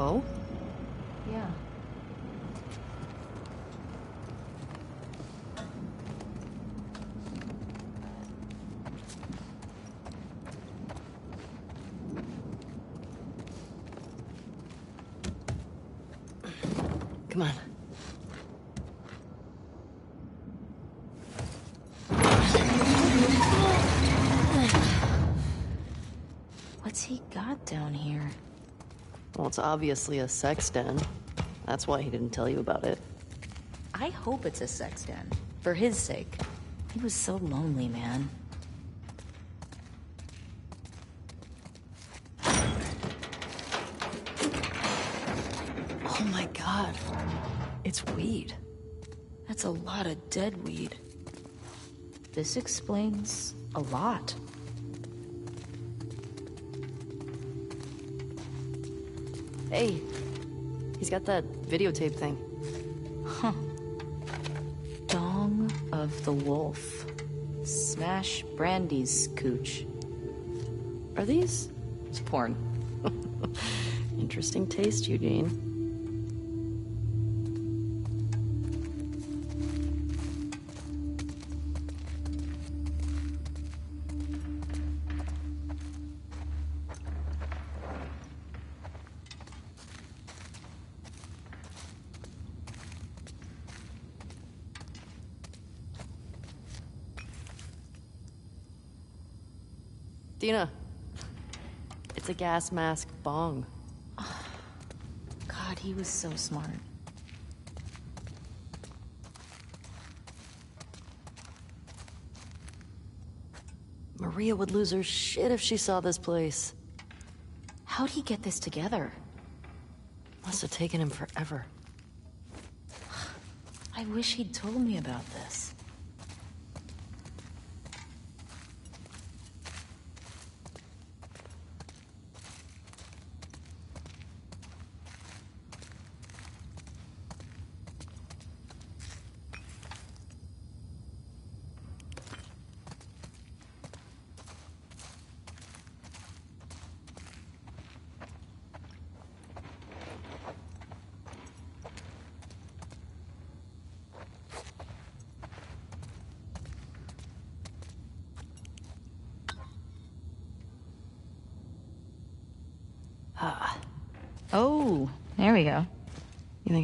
Oh? Yeah. Come on. What's he got down here? Well, it's obviously a sex den. That's why he didn't tell you about it. I hope it's a sex den. For his sake. He was so lonely, man. Oh my god. It's weed. That's a lot of dead weed. This explains a lot. Hey, he's got that videotape thing. Huh. Dong of the Wolf. Smash Brandy's cooch. Are these? It's porn. Interesting taste, Eugene. Gas mask bong. God, he was so smart. Maria would lose her shit if she saw this place. How'd he get this together? Must have taken him forever. I wish he'd told me about this. Oh, there we go. You think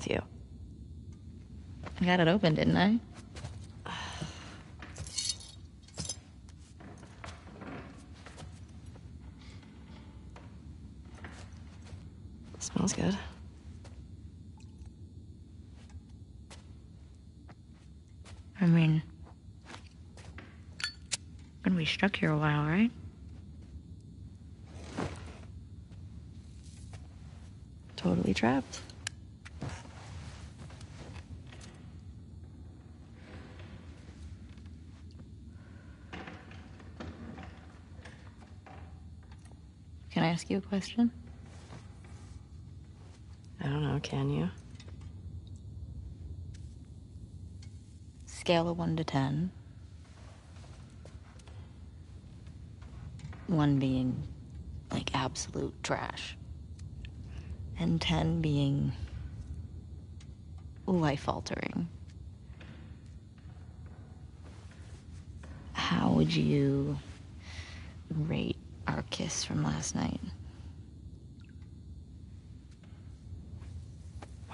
with you? I got it open, didn't I? Smells good. I mean. Gonna be stuck here a while, right? Totally trapped. You a question? I don't know, can you? Scale of 1 to 10. 1 being like absolute trash. And 10 being life altering. How would you rate our kiss from last night?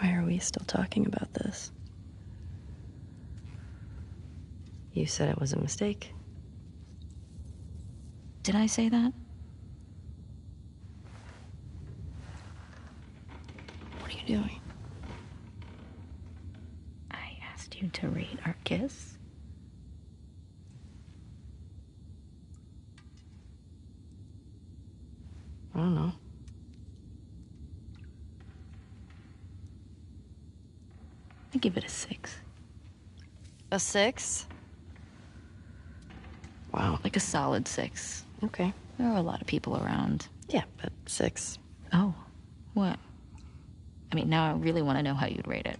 Why are we still talking about this? You said it was a mistake. Did I say that? What are you doing? I asked you to read our kiss. I don't know. Give it a six. A six? Wow. Like a solid six. Okay. There are a lot of people around. Yeah, but six. Oh, what? I mean, now I really want to know how you'd rate it.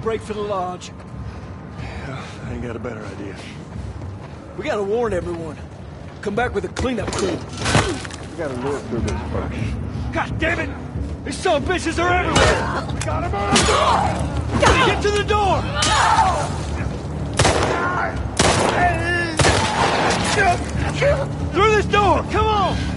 break for the lodge. Yeah, I ain't got a better idea. We gotta warn everyone. Come back with a cleanup crew. We gotta live through this first. God damn it! These son bitches are everywhere! We gotta! Get to the door! Through this door! Come on!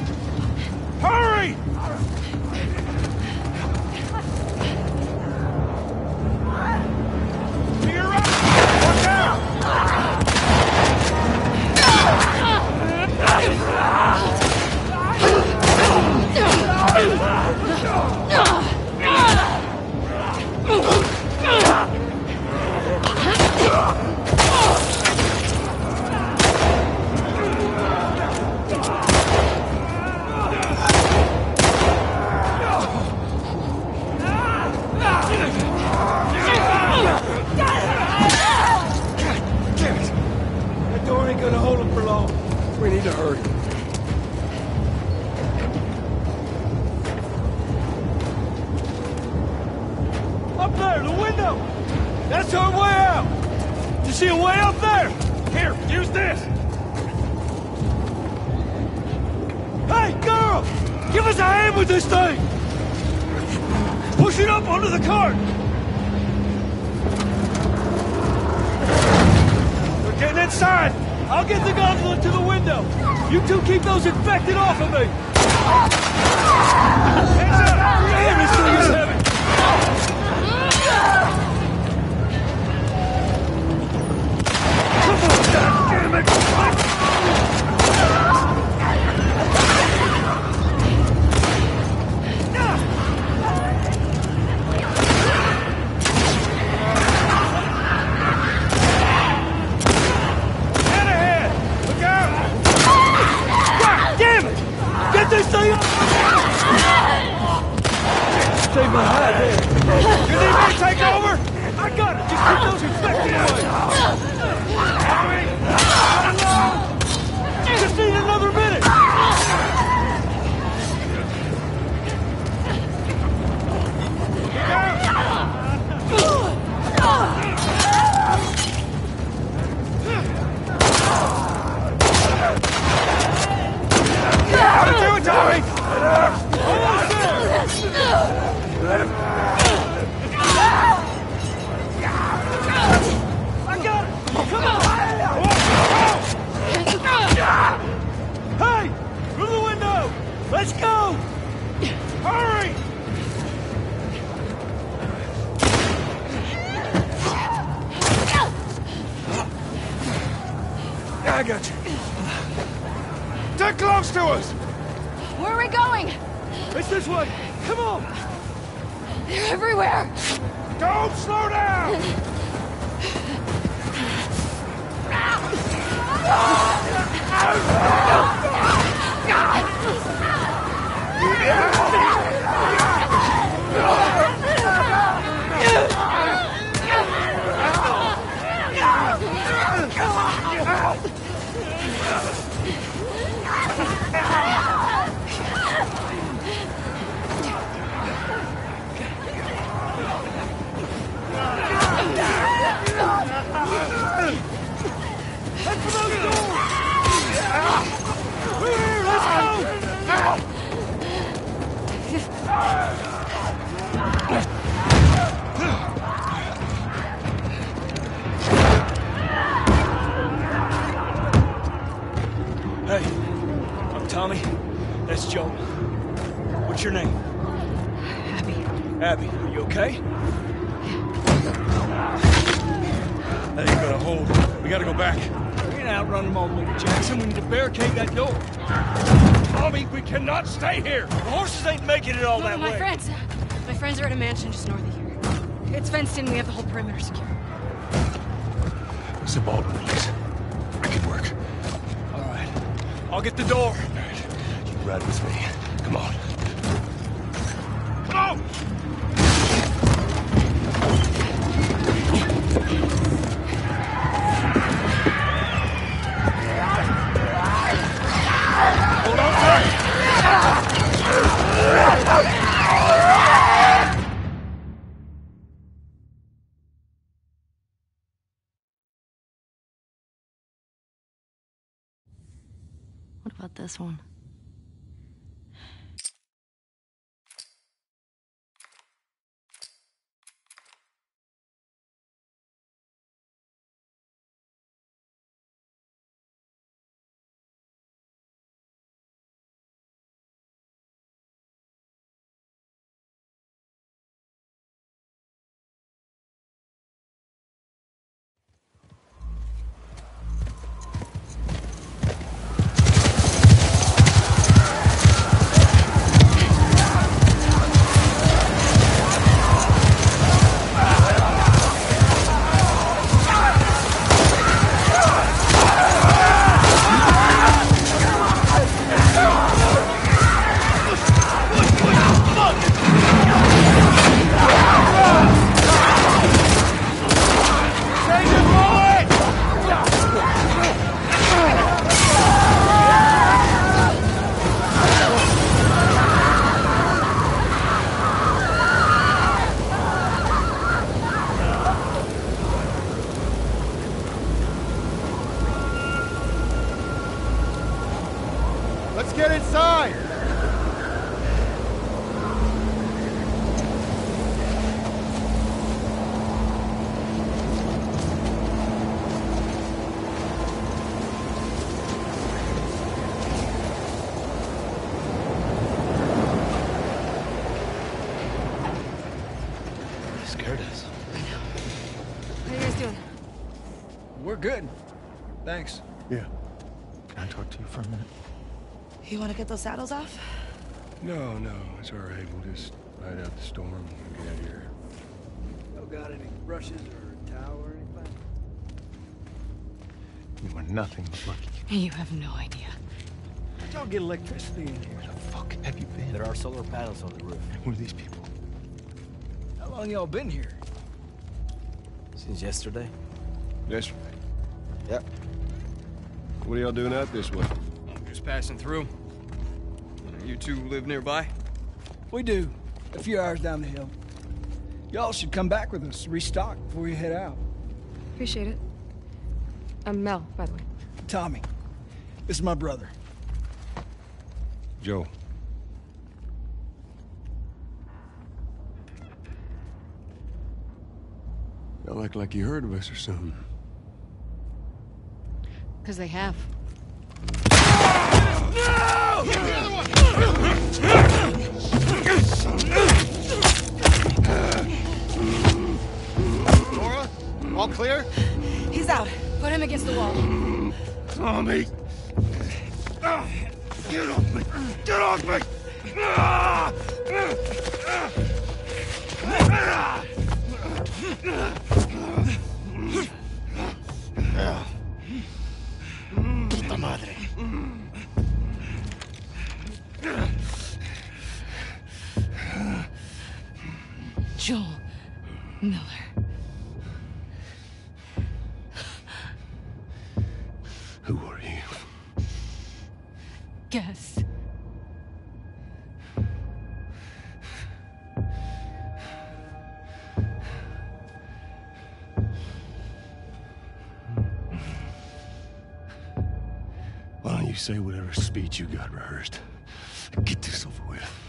Stay here! The horses ain't making it all no, that my way! my friends... My friends are at a mansion just north of here. It's fenced in, we have the whole perimeter secure. Thanks. Yeah. Can I talk to you for a minute? You want to get those saddles off? No, no, it's all right. We'll just ride out the storm and get out of here. No got any brushes or towel or anything? You are nothing but lucky. You have no idea. How'd y'all get electricity in here? Where the fuck have you been? There are solar panels on the roof. Who are these people? How long y'all been here? Since yesterday? Yesterday. Yep. What are y'all doing out this way? Just passing through. You two live nearby? We do. A few hours down the hill. Y'all should come back with us, restock before you head out. Appreciate it. I'm Mel, by the way. Tommy, this is my brother. Joe. Y'all act like you heard of us or something. Because they have. Nora? All clear? He's out. Put him against the wall. Tommy! Get off me! Get off me! Ah! Puta madre. Joel Miller. Who are you? Guess. You say whatever speech you got rehearsed? Get this over with.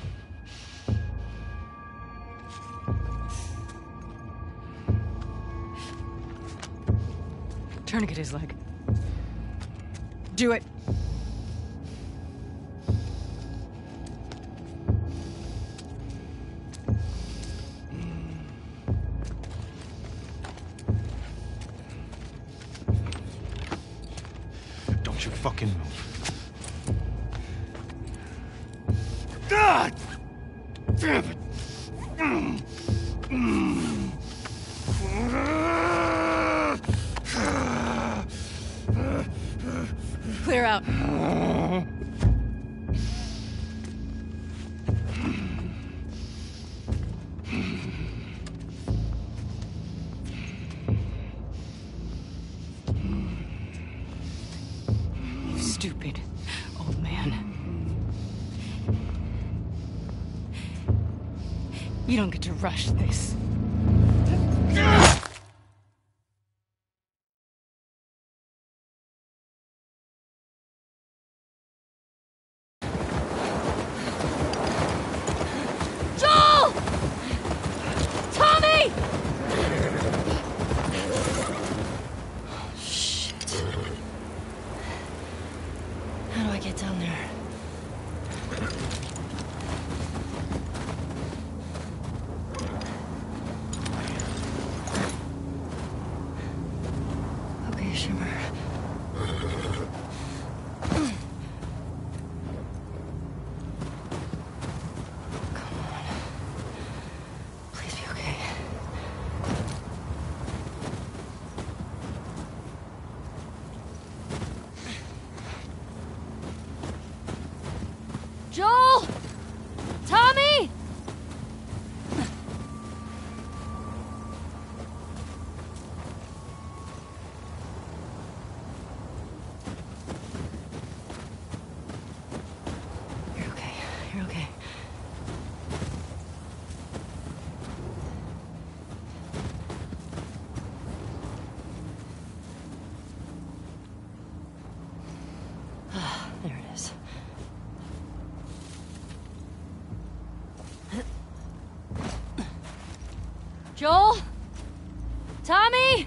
Tourniquet his leg. Do it. Don't you fucking move. Damn it! Clear out. Rush this. 是不是 Joel? Tommy?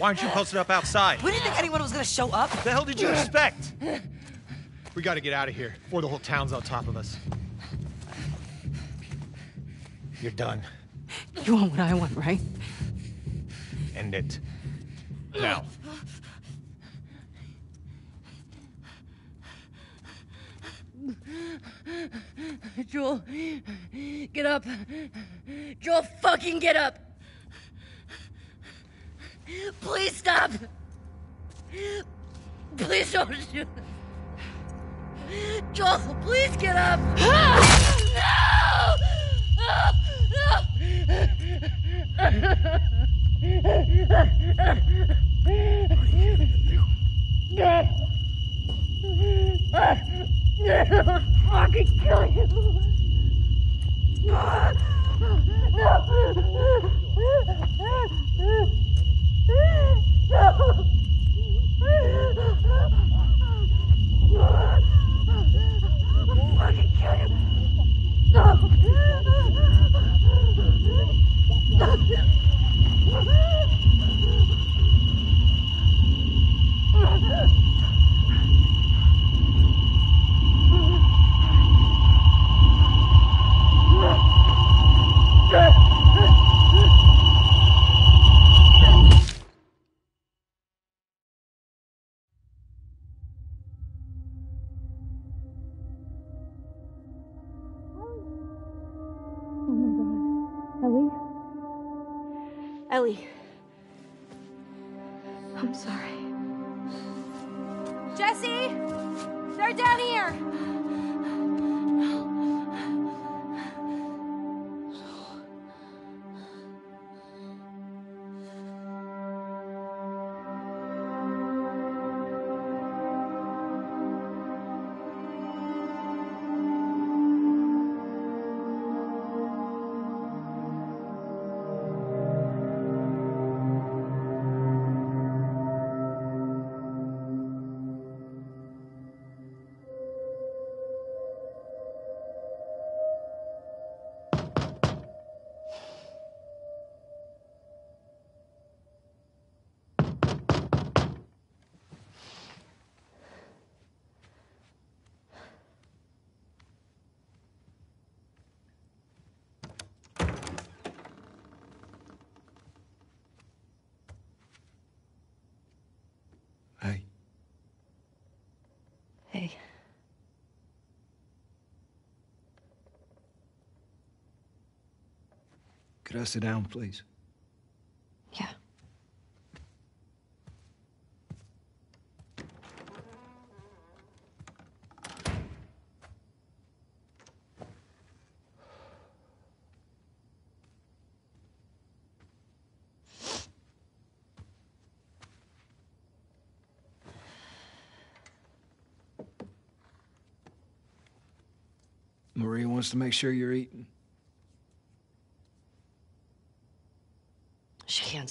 Why aren't you posted up outside? We didn't think anyone was gonna show up. What the hell did you expect? We gotta get out of here before the whole town's on top of us. You're done. You want what I want, right? End it. Now. Joel, get up. Joel, fucking get up. Please stop. Please don't shoot. Joel, please get up. No! No! No! No! Fucking kill Could I sit down, please? Yeah. Maria wants to make sure you're eating. She can't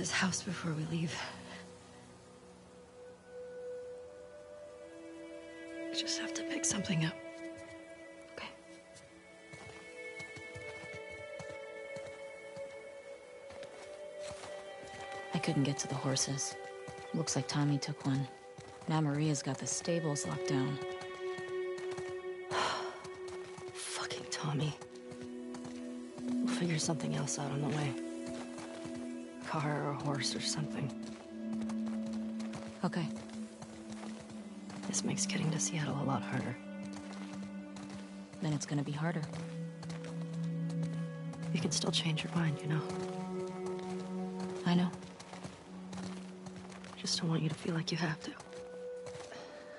Want to stop at his house before we leave. I just have to pick something up. Okay. I couldn't get to the horses. Looks like Tommy took one. Now Maria's got the stables locked down. Fucking Tommy. We'll figure something else out on the way. Car or a horse or something. Okay. This makes getting to Seattle a lot harder. Then it's gonna be harder. You can still change your mind, you know? I know. I just don't want you to feel like you have to.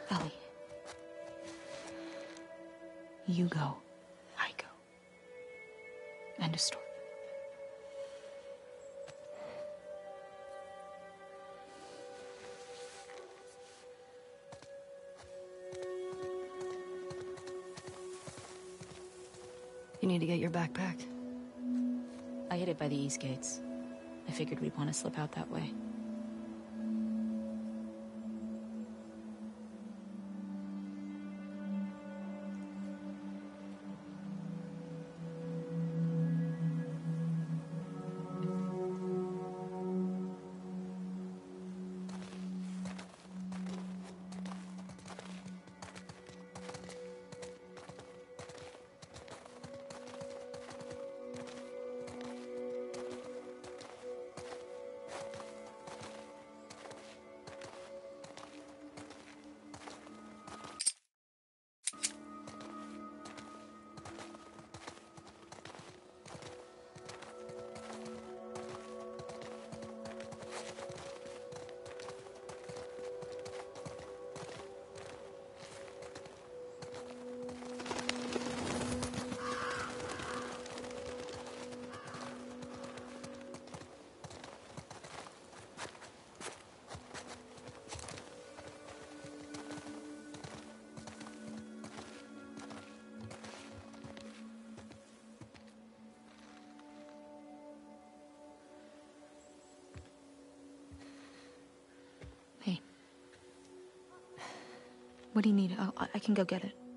Ellie. You go. Need to get your backpack. I hid it by the east gates. I figured we'd want to slip out that way. What do you need? Oh, I'll, I can go get it.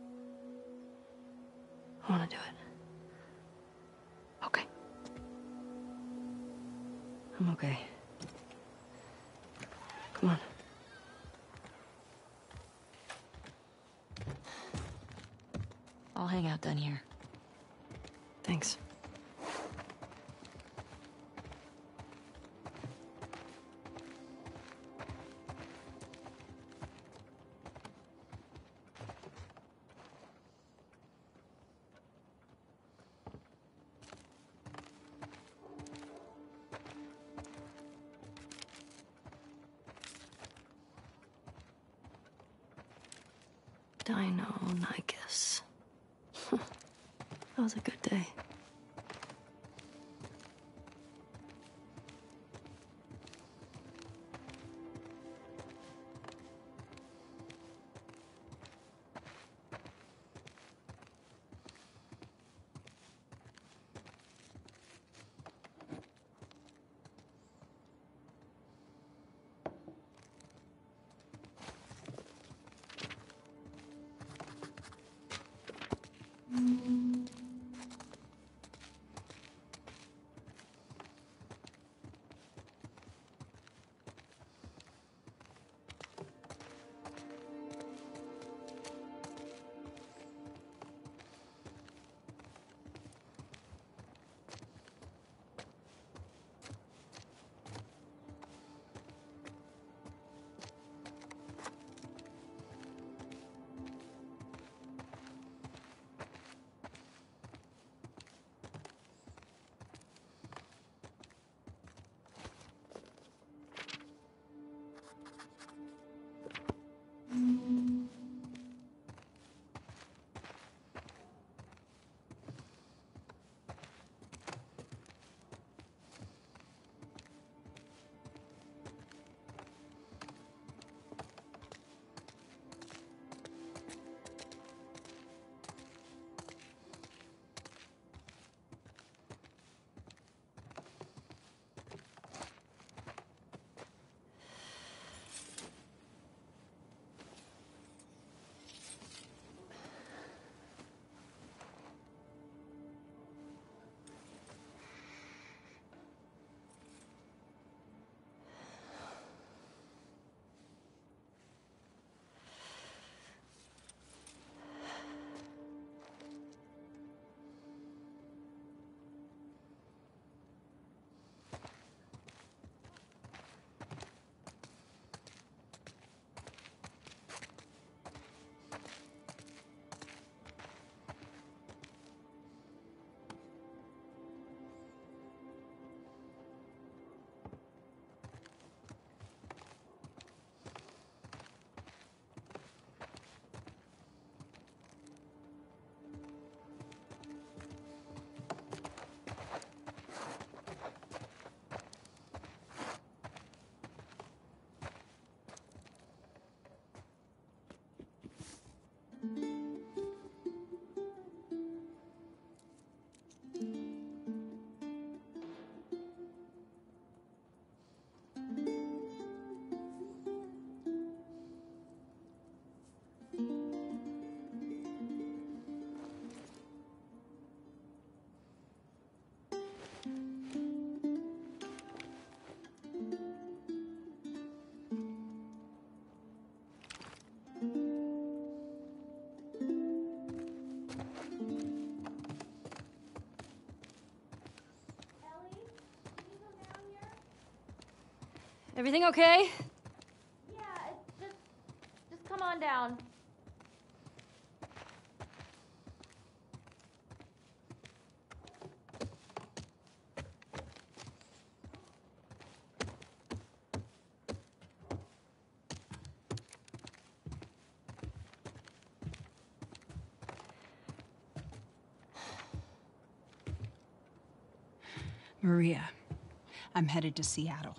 Everything okay? Yeah, it's just, just come on down. Maria, I'm headed to Seattle.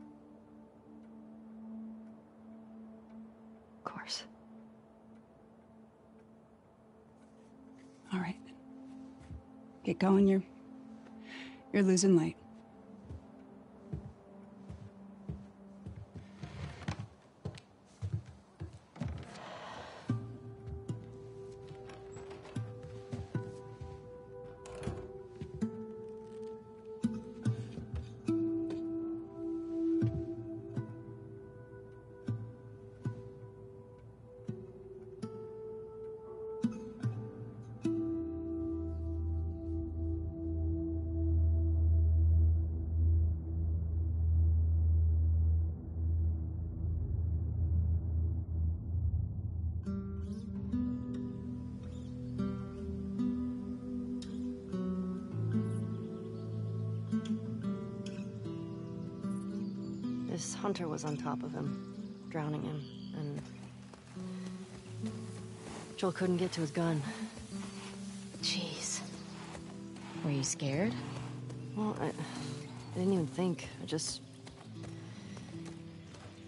All right. Get going. You're you're losing light. Was on top of him, drowning him, and Joel couldn't get to his gun. Jeez. Were you scared? Well, I, I didn't even think. I just,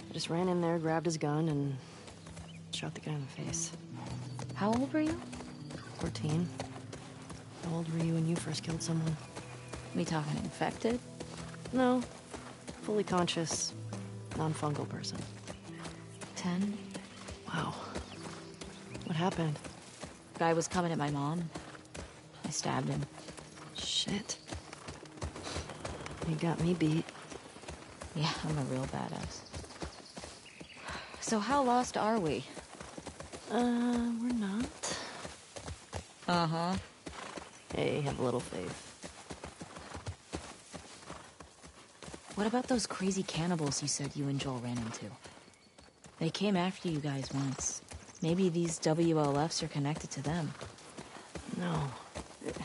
I just ran in there, grabbed his gun, and shot the guy in the face. How old were you? 14. How old were you when you first killed someone? We talking infected? No. Fully conscious, non-fungal person. Ten? Wow. What happened? Guy was coming at my mom. I stabbed him. Shit. You got me beat. Yeah, I'm a real badass. So how lost are we? Uh, we're not. Uh-huh. Hey, have a little faith. What about those crazy cannibals you said you and Joel ran into? They came after you guys once. Maybe these WLFs are connected to them. No. It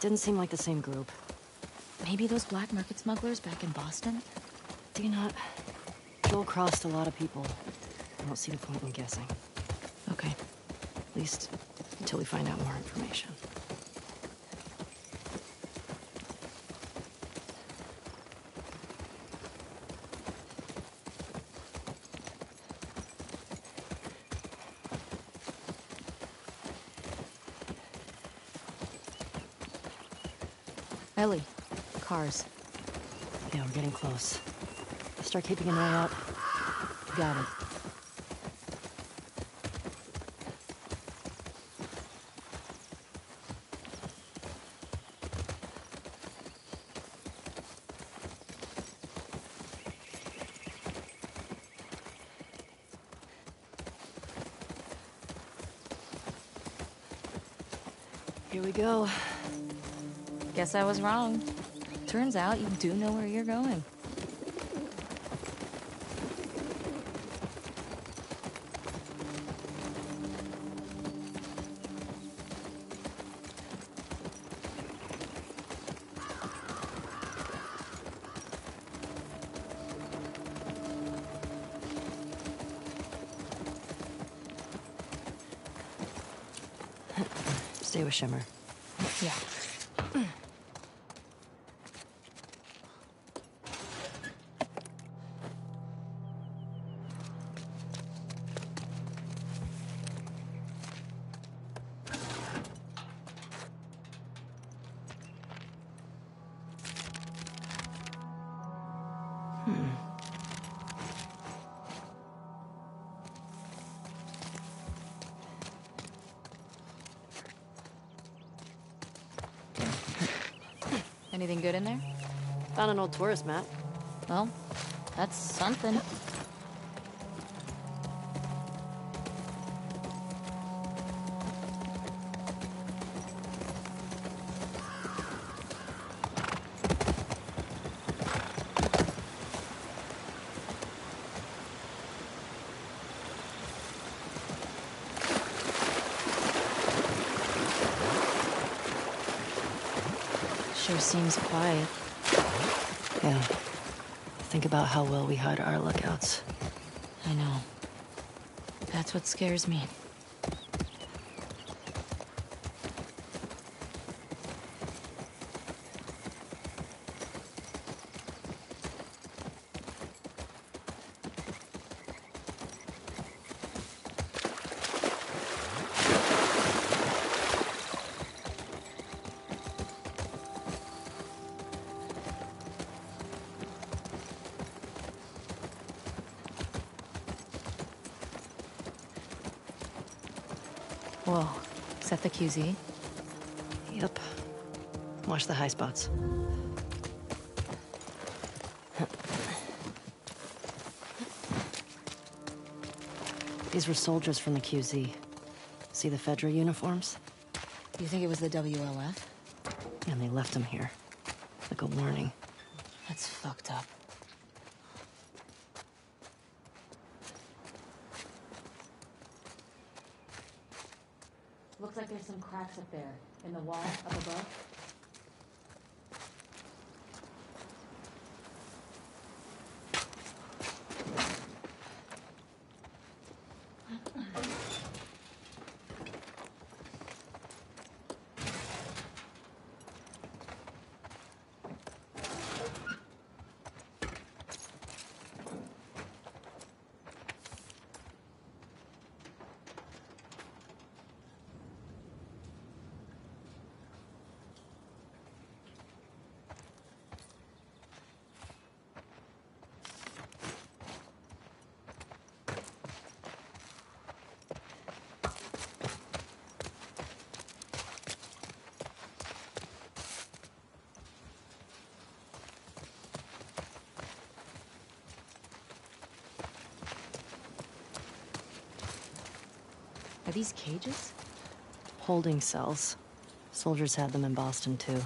didn't seem like the same group. Maybe those black market smugglers back in Boston? Do you not? Joel crossed a lot of people. I don't see the point in guessing. Okay. At least until we find out more information. cars. Yeah, we're getting close. Start keeping an eye out. Got it. Here we go. Guess I was wrong. Turns out you do know where you're going. Stay with Shimmer. Anything good in there? Found an old tourist map. Well, that's something. About how well we hide our lookouts. I know. That's what scares me. Whoa. Is that the QZ? Yep. Watch the high spots. These were soldiers from the QZ. See the Fedra uniforms? You think it was the WLF? And they left them here. Like a warning. That's fucked up. Looks like there's some cracks up there in the wall up above. Are these cages? Holding cells. Soldiers had them in Boston, too.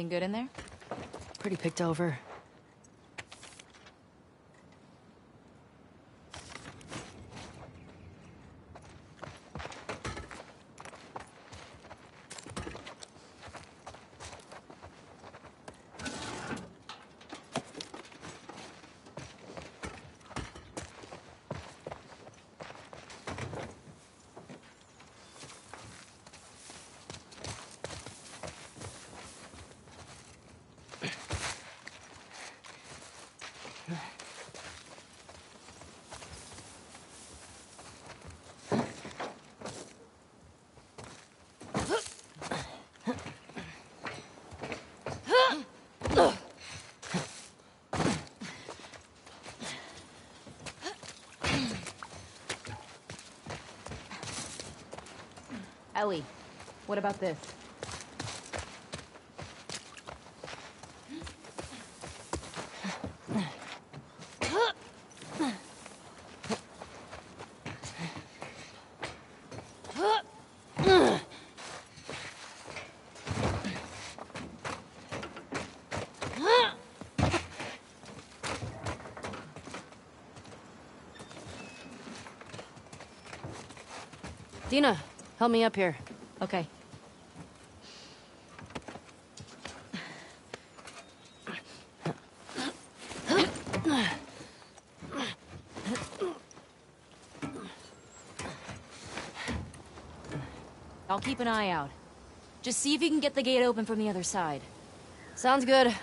Anything good in there? Pretty picked over. What about this? Dina, help me up here. Okay. I'll keep an eye out. Just see if you can get the gate open from the other side. Sounds good.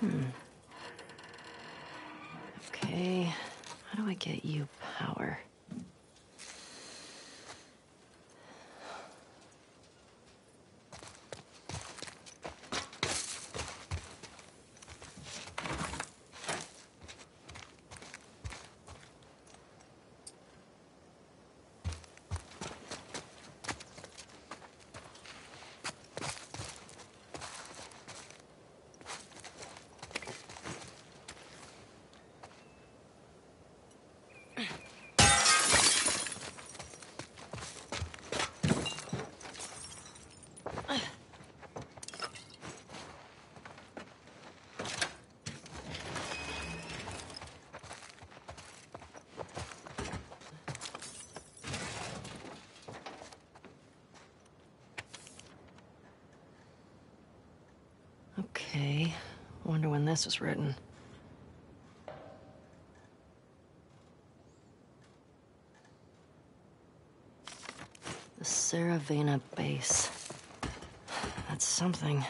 Hmm. Okay, how do I get you power? wonder when this was written. The Saravena base. That's something.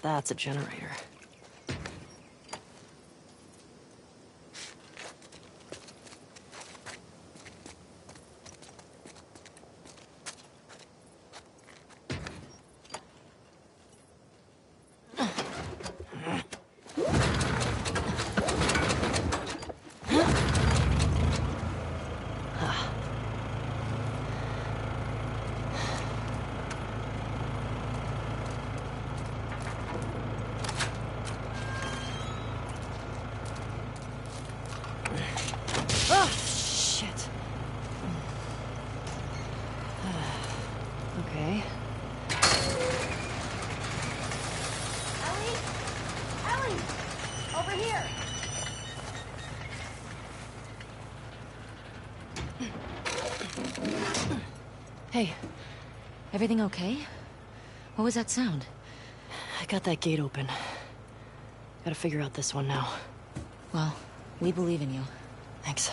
That's a generator. Everything okay? What was that sound? I got that gate open. Gotta figure out this one now. Well, we believe in you. Thanks.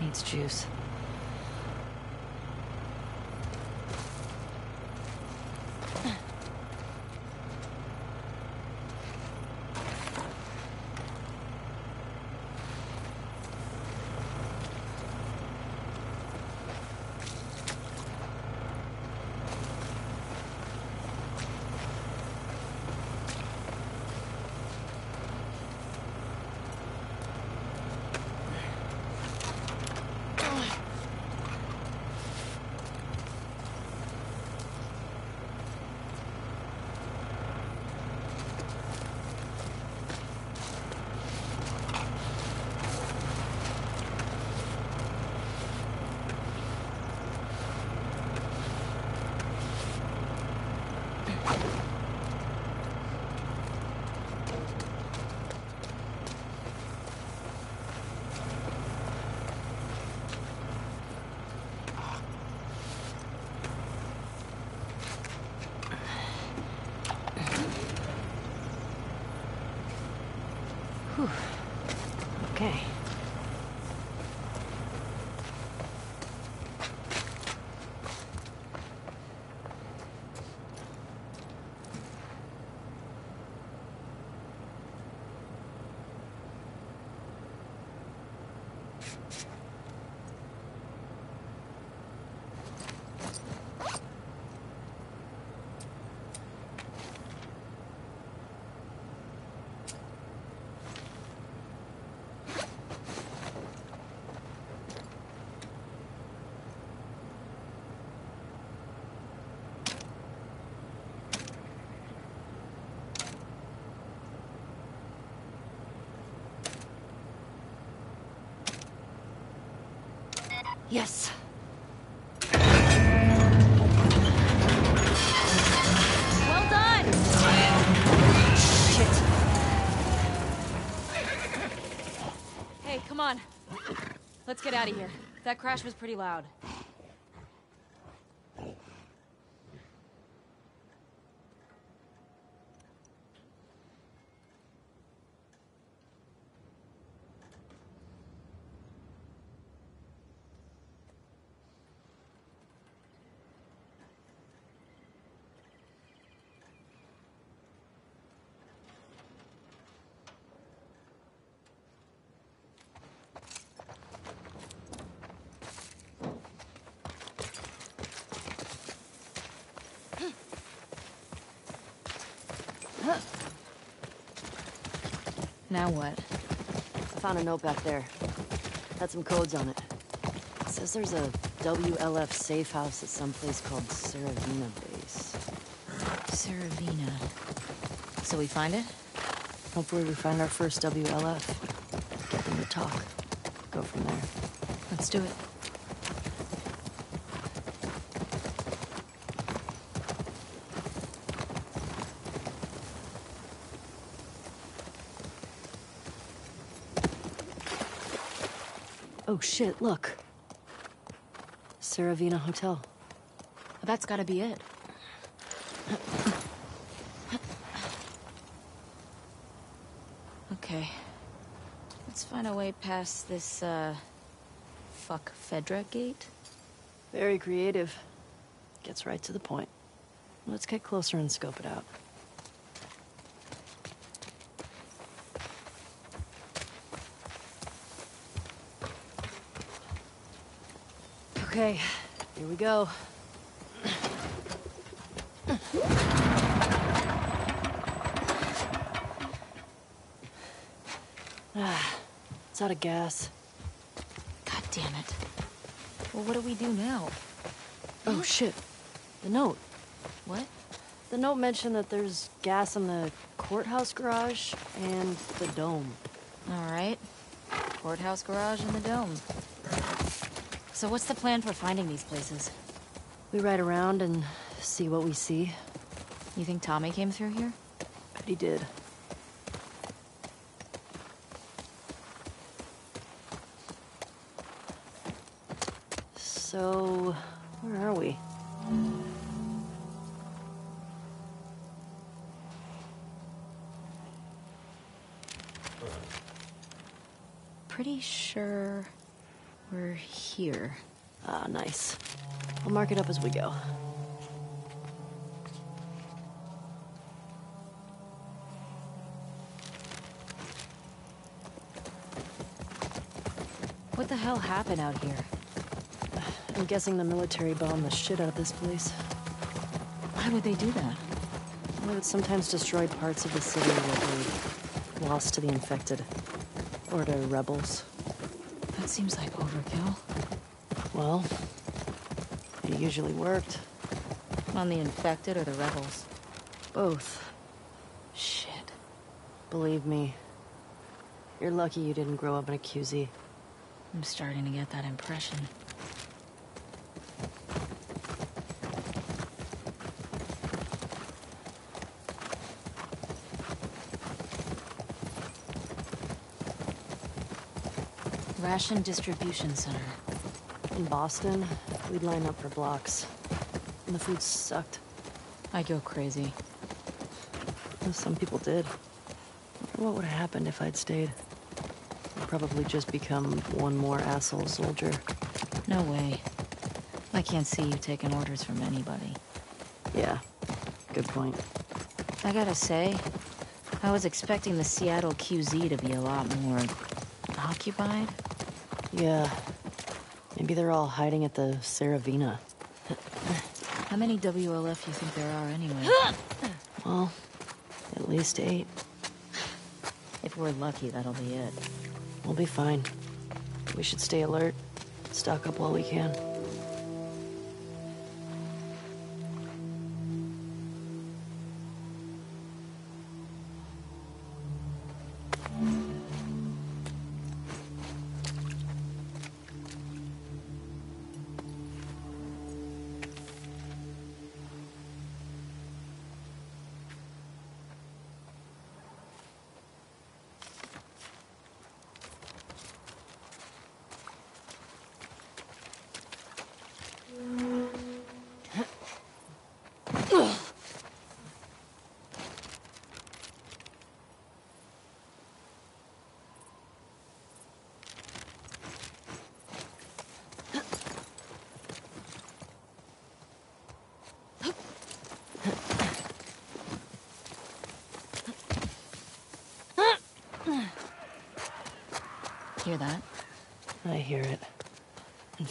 Needs juice. Yes. Well done! Shit. Hey, come on. Let's get out of here. That crash was pretty loud. Now what? I found a note back there. Had some codes on it. It says there's a WLF safe house at some place called Saravina Base. Saravina. So we find it? Hopefully we find our first WLF. Get them to talk. Go from there. Let's do it. Oh shit, look. Saravina Hotel. That's gotta be it. Okay. Let's find a way past this, uh... Fuck Fedra gate? Very creative. Gets right to the point. Let's get closer and scope it out. Okay, here we go. Ah, it's out of gas. God damn it. Well, what do we do now? Oh shit. The note. What? The note mentioned that there's gas in the courthouse garage and the dome. All right. Courthouse garage and the dome. So what's the plan for finding these places? We ride around and see what we see. You think Tommy came through here? Bet he did. Mark it up as we go. What the hell happened out here? I'm guessing the military bombed the shit out of this place. Why would they do that? They would sometimes destroy parts of the city that were lost to the infected. Or to rebels. That seems like overkill. Well, it usually worked. On the infected or the rebels? Both. Shit. Believe me. You're lucky you didn't grow up in a QZ. I'm starting to get that impression. Ration Distribution Center. In Boston, we'd line up for blocks. And the food sucked. I go crazy. Some people did. What would have happened if I'd stayed? I'd probably just become one more asshole soldier. No way. I can't see you taking orders from anybody. Yeah, good point. I gotta say, I was expecting the Seattle QZ to be a lot more occupied. Yeah. Maybe they're all hiding at the Saravina. How many WLF you think there are anyway? Well, at least eight. If we're lucky, that'll be it. We'll be fine. We should stay alert. Stock up while we can.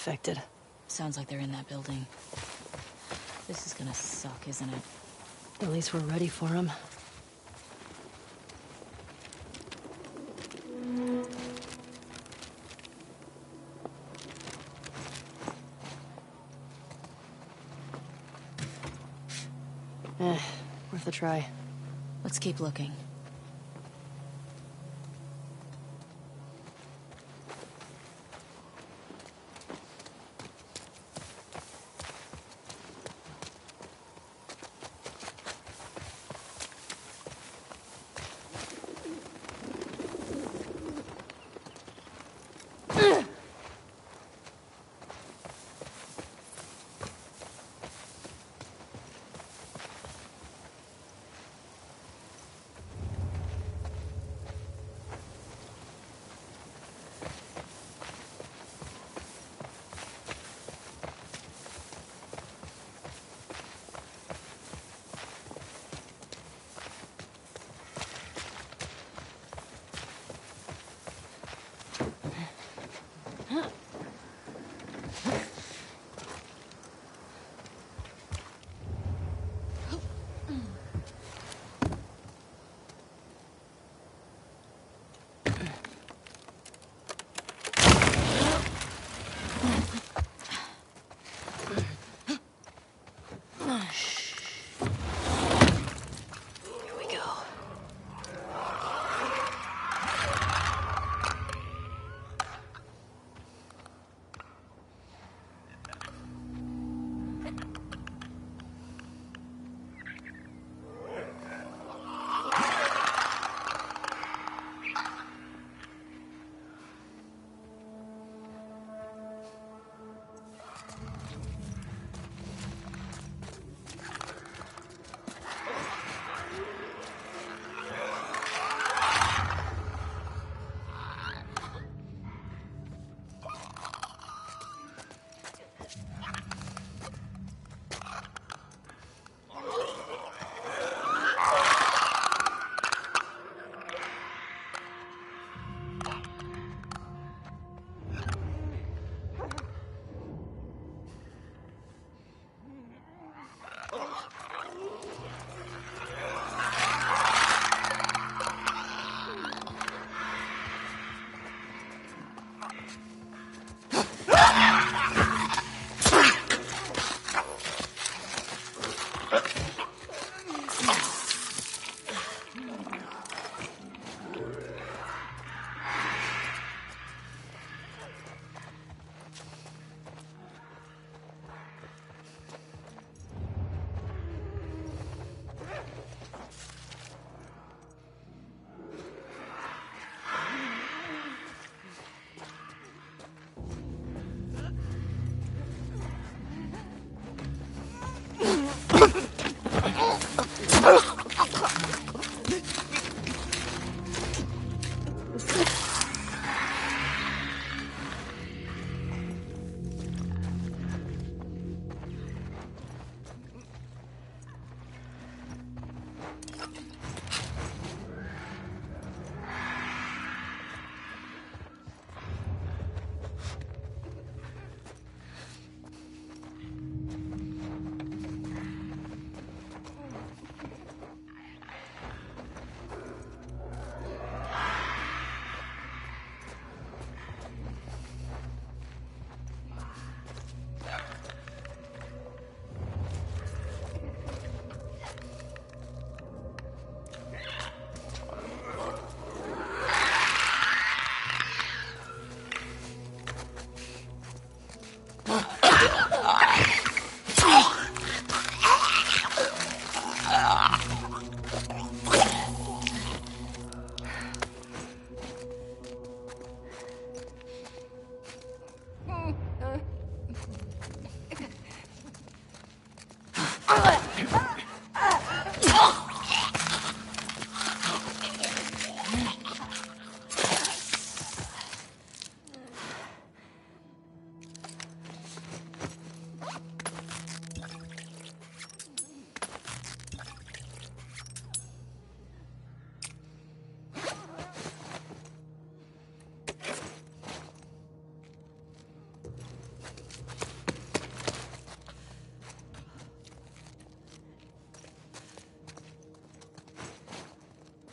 infected. Sounds like they're in that building. This is gonna suck, isn't it? At least we're ready for them. Eh, worth a try. Let's keep looking.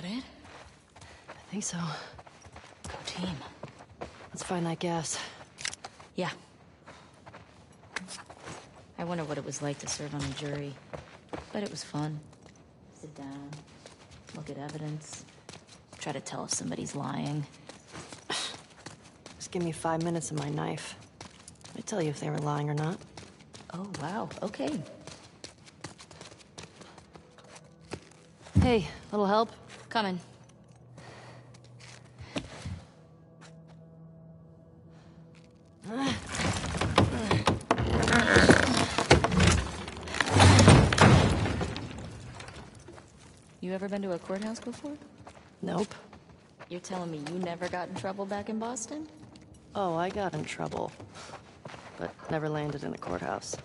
that it? I think so. Go team. Let's find that gas. Yeah. I wonder what it was like to serve on a jury. But it was fun. Sit down, look at evidence, try to tell if somebody's lying. Just give me five minutes of my knife. I tell you if they were lying or not. Oh, wow. Okay. Hey, little help? Coming. You ever been to a courthouse before? Nope. You're telling me you never got in trouble back in Boston? Oh, I got in trouble. But never landed in a courthouse.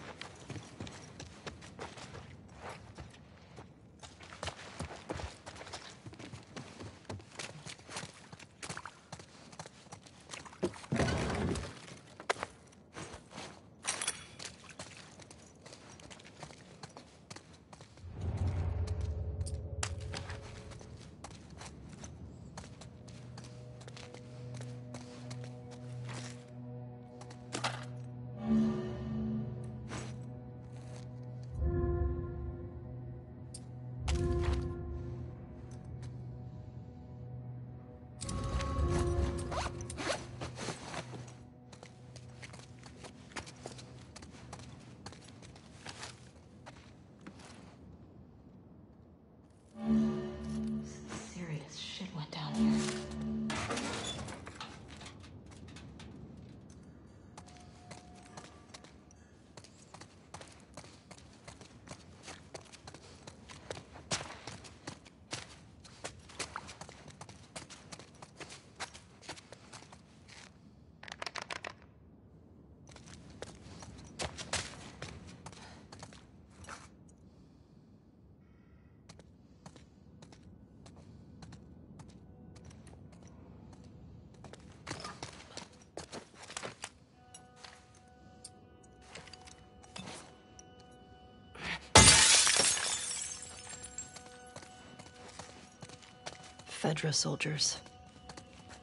Soldiers.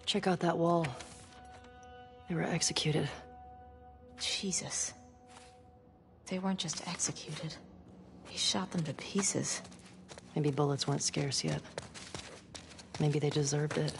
Check out that wall. They were executed. Jesus. They weren't just executed. He shot them to pieces. Maybe bullets weren't scarce yet. Maybe they deserved it.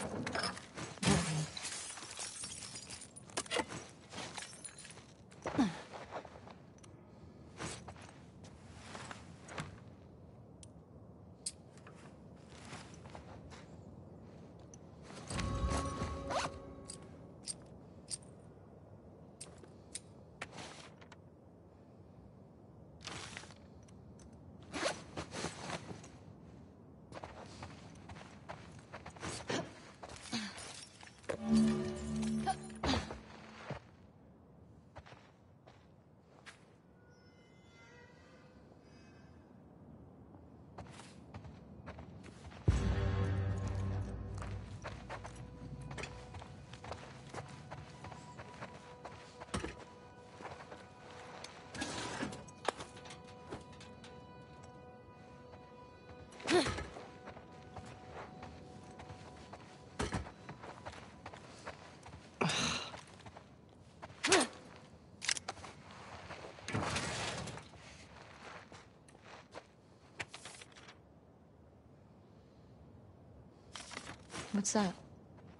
What's that?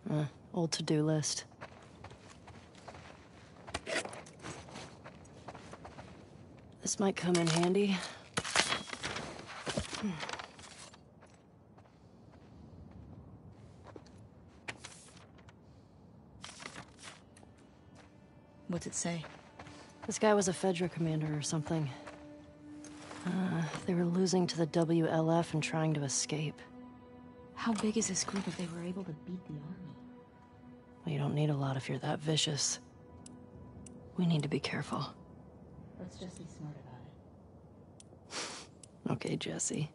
Uh, old to-do list. This might come in handy. What's it say? This guy was a Fedra commander or something. Uh, they were losing to the WLF and trying to escape. How big is this group if they were able to beat the army? Well, you don't need a lot if you're that vicious. We need to be careful. Let's just be smart about it. Okay, Jesse.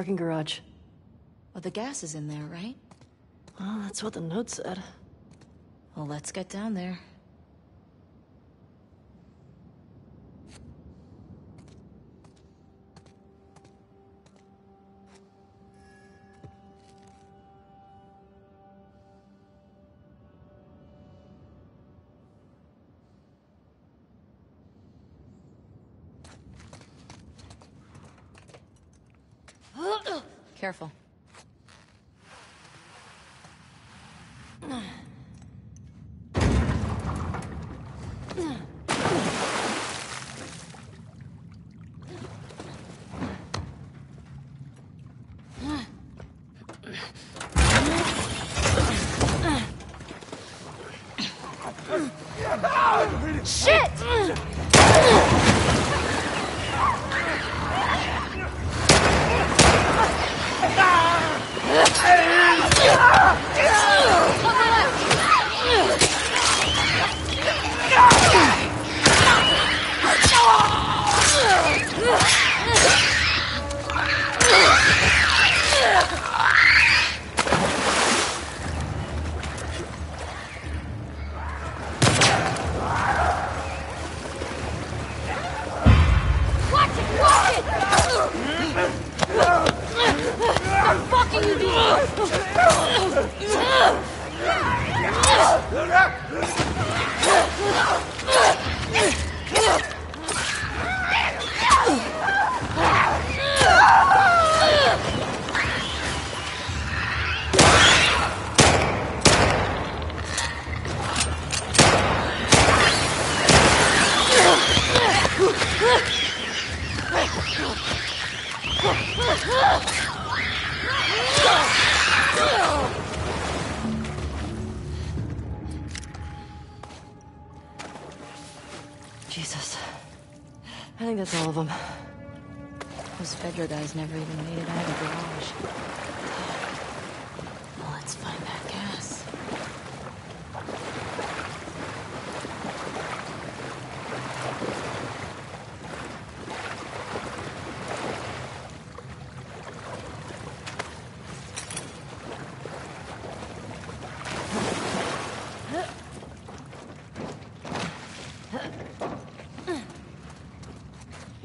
Parking garage. Well, the gas is in there, right? Well, that's what the note said. Well, let's get down there. Careful.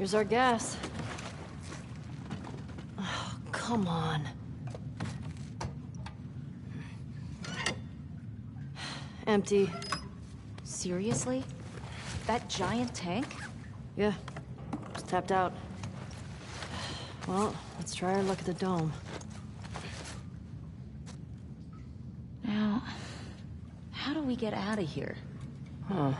Here's our gas. Oh, come on. Empty. Seriously? That giant tank? Yeah. Just tapped out. Well, let's try our luck at the dome. Now, how do we get out of here? Huh.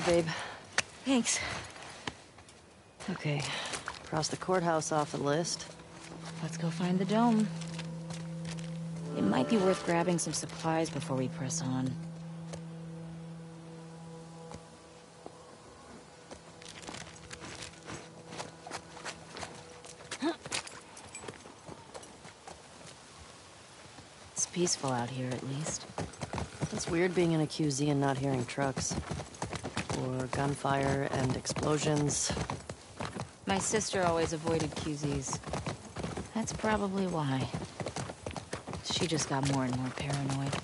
Job, babe. Thanks. Okay, cross the courthouse off the list. Let's go find the dome. It might be worth grabbing some supplies before we press on. It's peaceful out here, at least. It's weird being in a QZ and not hearing trucks. Or gunfire and explosions. My sister always avoided QZs. That's probably why. She just got more and more paranoid.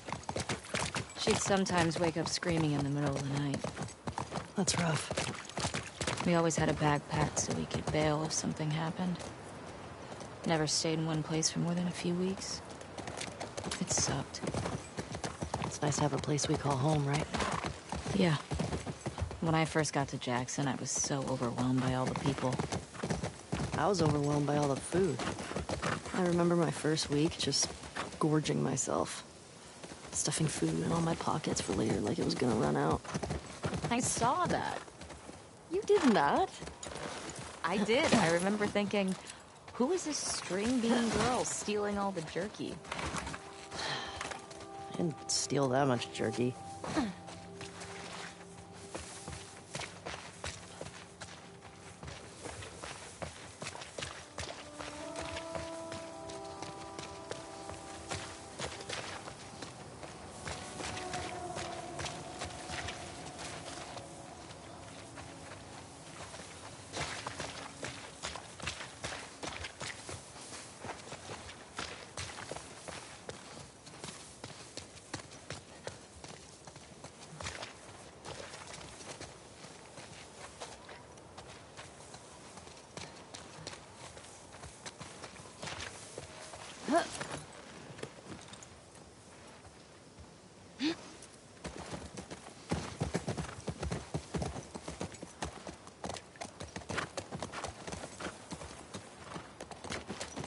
She'd sometimes wake up screaming in the middle of the night. That's rough. We always had a bag packed so we could bail if something happened. Never stayed in one place for more than a few weeks. It sucked. It's nice to have a place we call home, right? Yeah. When I first got to Jackson, I was so overwhelmed by all the people. I was overwhelmed by all the food. I remember my first week just gorging myself. Stuffing food in all my pockets for later like it was gonna run out. I saw that. You did not? I did. I remember thinking, who is this string bean girl stealing all the jerky? I didn't steal that much jerky.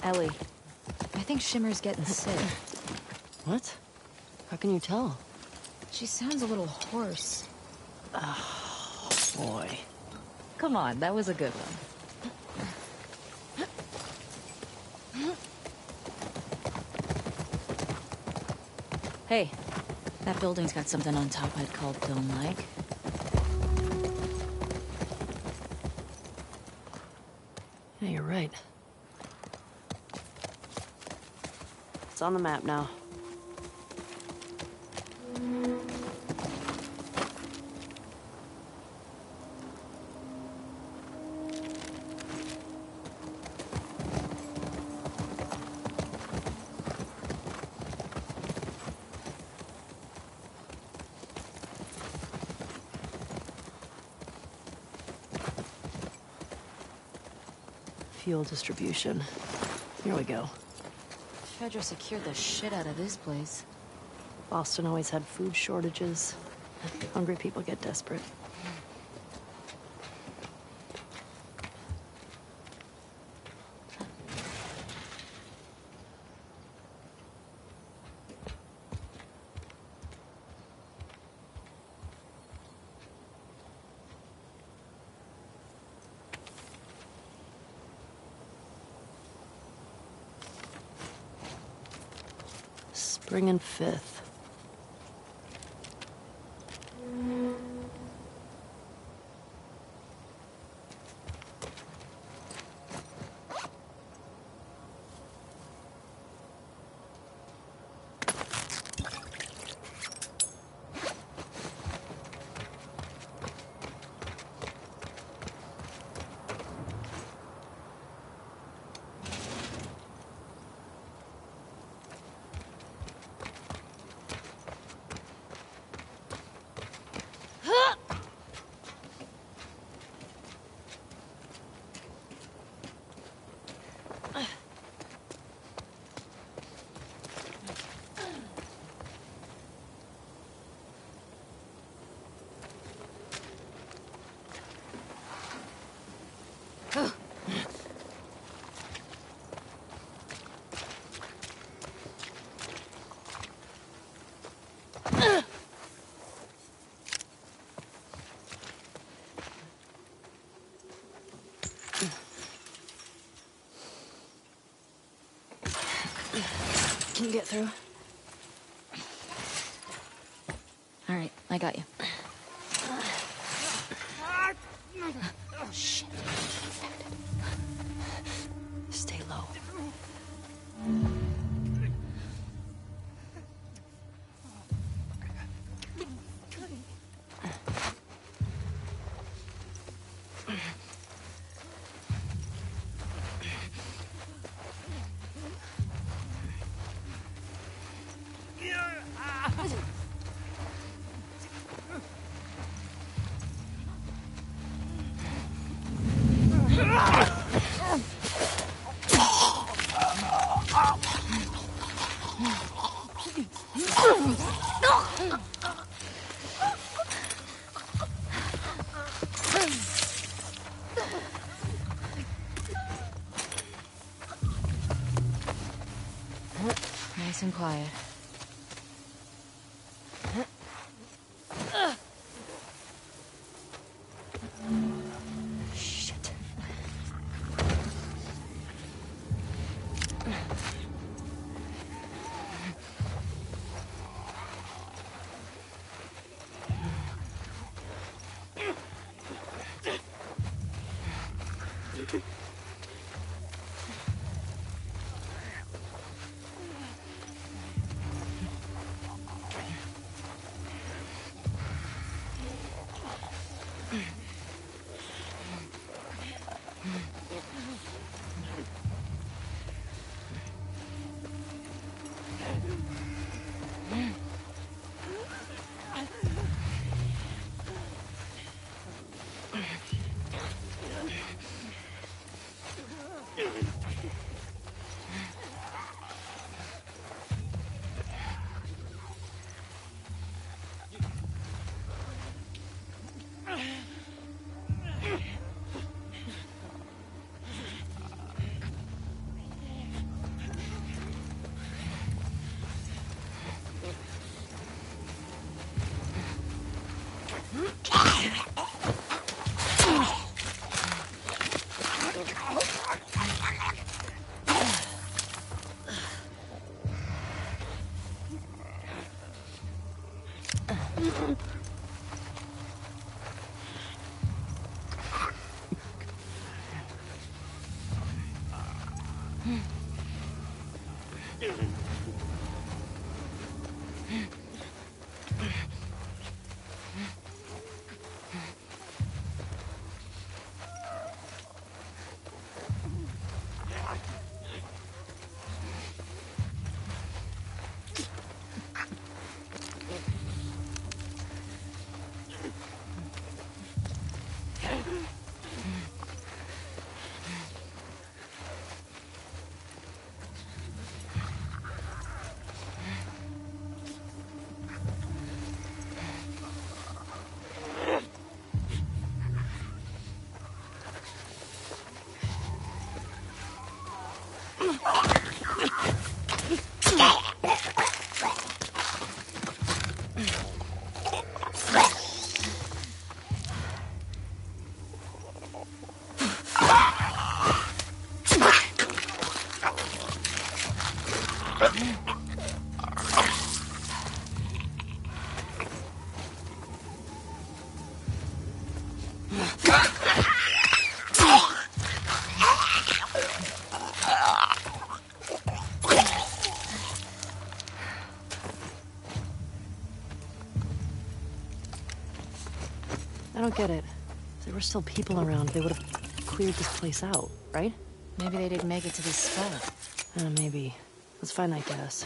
Ellie, I think Shimmer's getting sick. What? How can you tell? She sounds a little hoarse. Oh, boy. Come on, that was a good one. Hey, that building's got something on top I'd call dome-like. Yeah, you're right. It's on the map now. Fuel distribution. Here we go. Fedra secured the shit out of this place. Boston always had food shortages. Hungry people get desperate. Can get through. All right, I got you. Oh, shit. Stay low. Nice don't get it. If there were still people around, they would have cleared this place out, right? Maybe they didn't make it to this spot. Uh, maybe. Let's find that gas.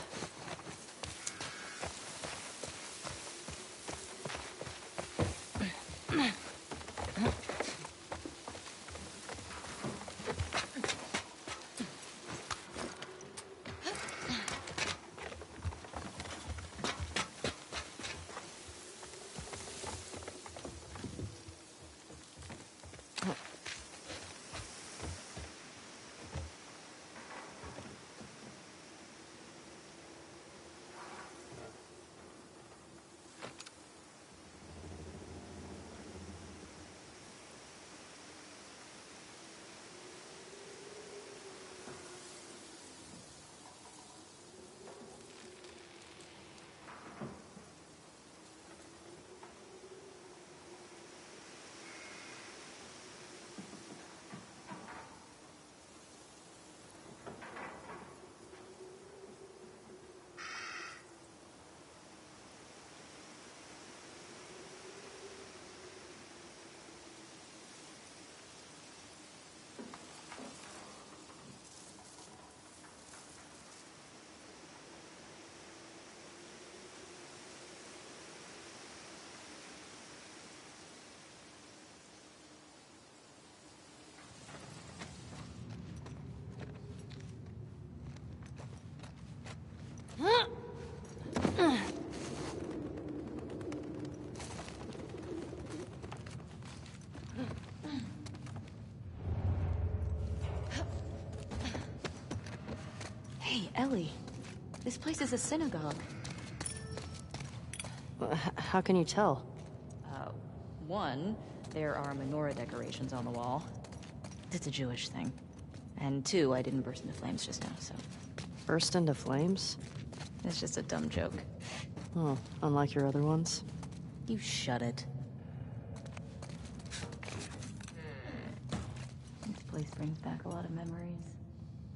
Hey, Ellie. This place is a synagogue. H- How can you tell? Uh, one, there are menorah decorations on the wall. It's a Jewish thing. And two, I didn't burst into flames just now, so Burst into flames? it's just a dumb joke. Oh, unlike your other ones. You shut it. This place brings back a lot of memories.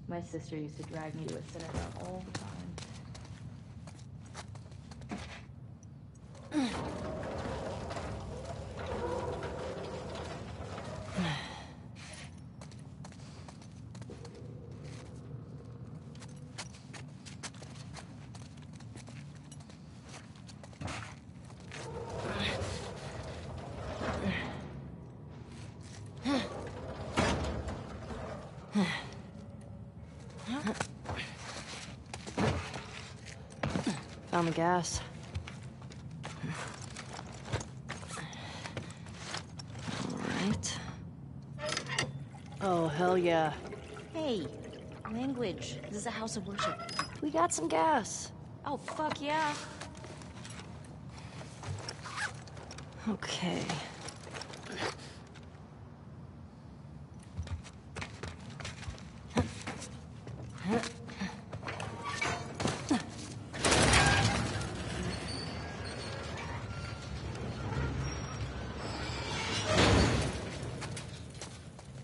My sister used to drag me to a synagogue all the time. Found the gas. Alright. Oh, hell yeah. Hey, language. This is a house of worship. We got some gas. Oh, fuck yeah. Okay.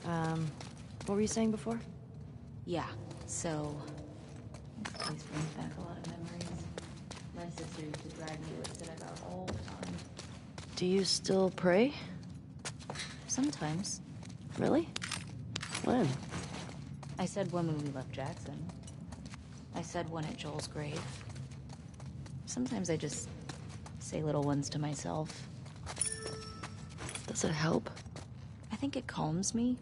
Um, what were you saying before? Yeah, so. This brings back a lot of memories. My sister used to drag me to a synagogue all the time. Do you still pray? Sometimes. Really? When? I said one when we left Jackson. I said one at Joel's grave. Sometimes I just say little ones to myself. Does it help? I think it calms me.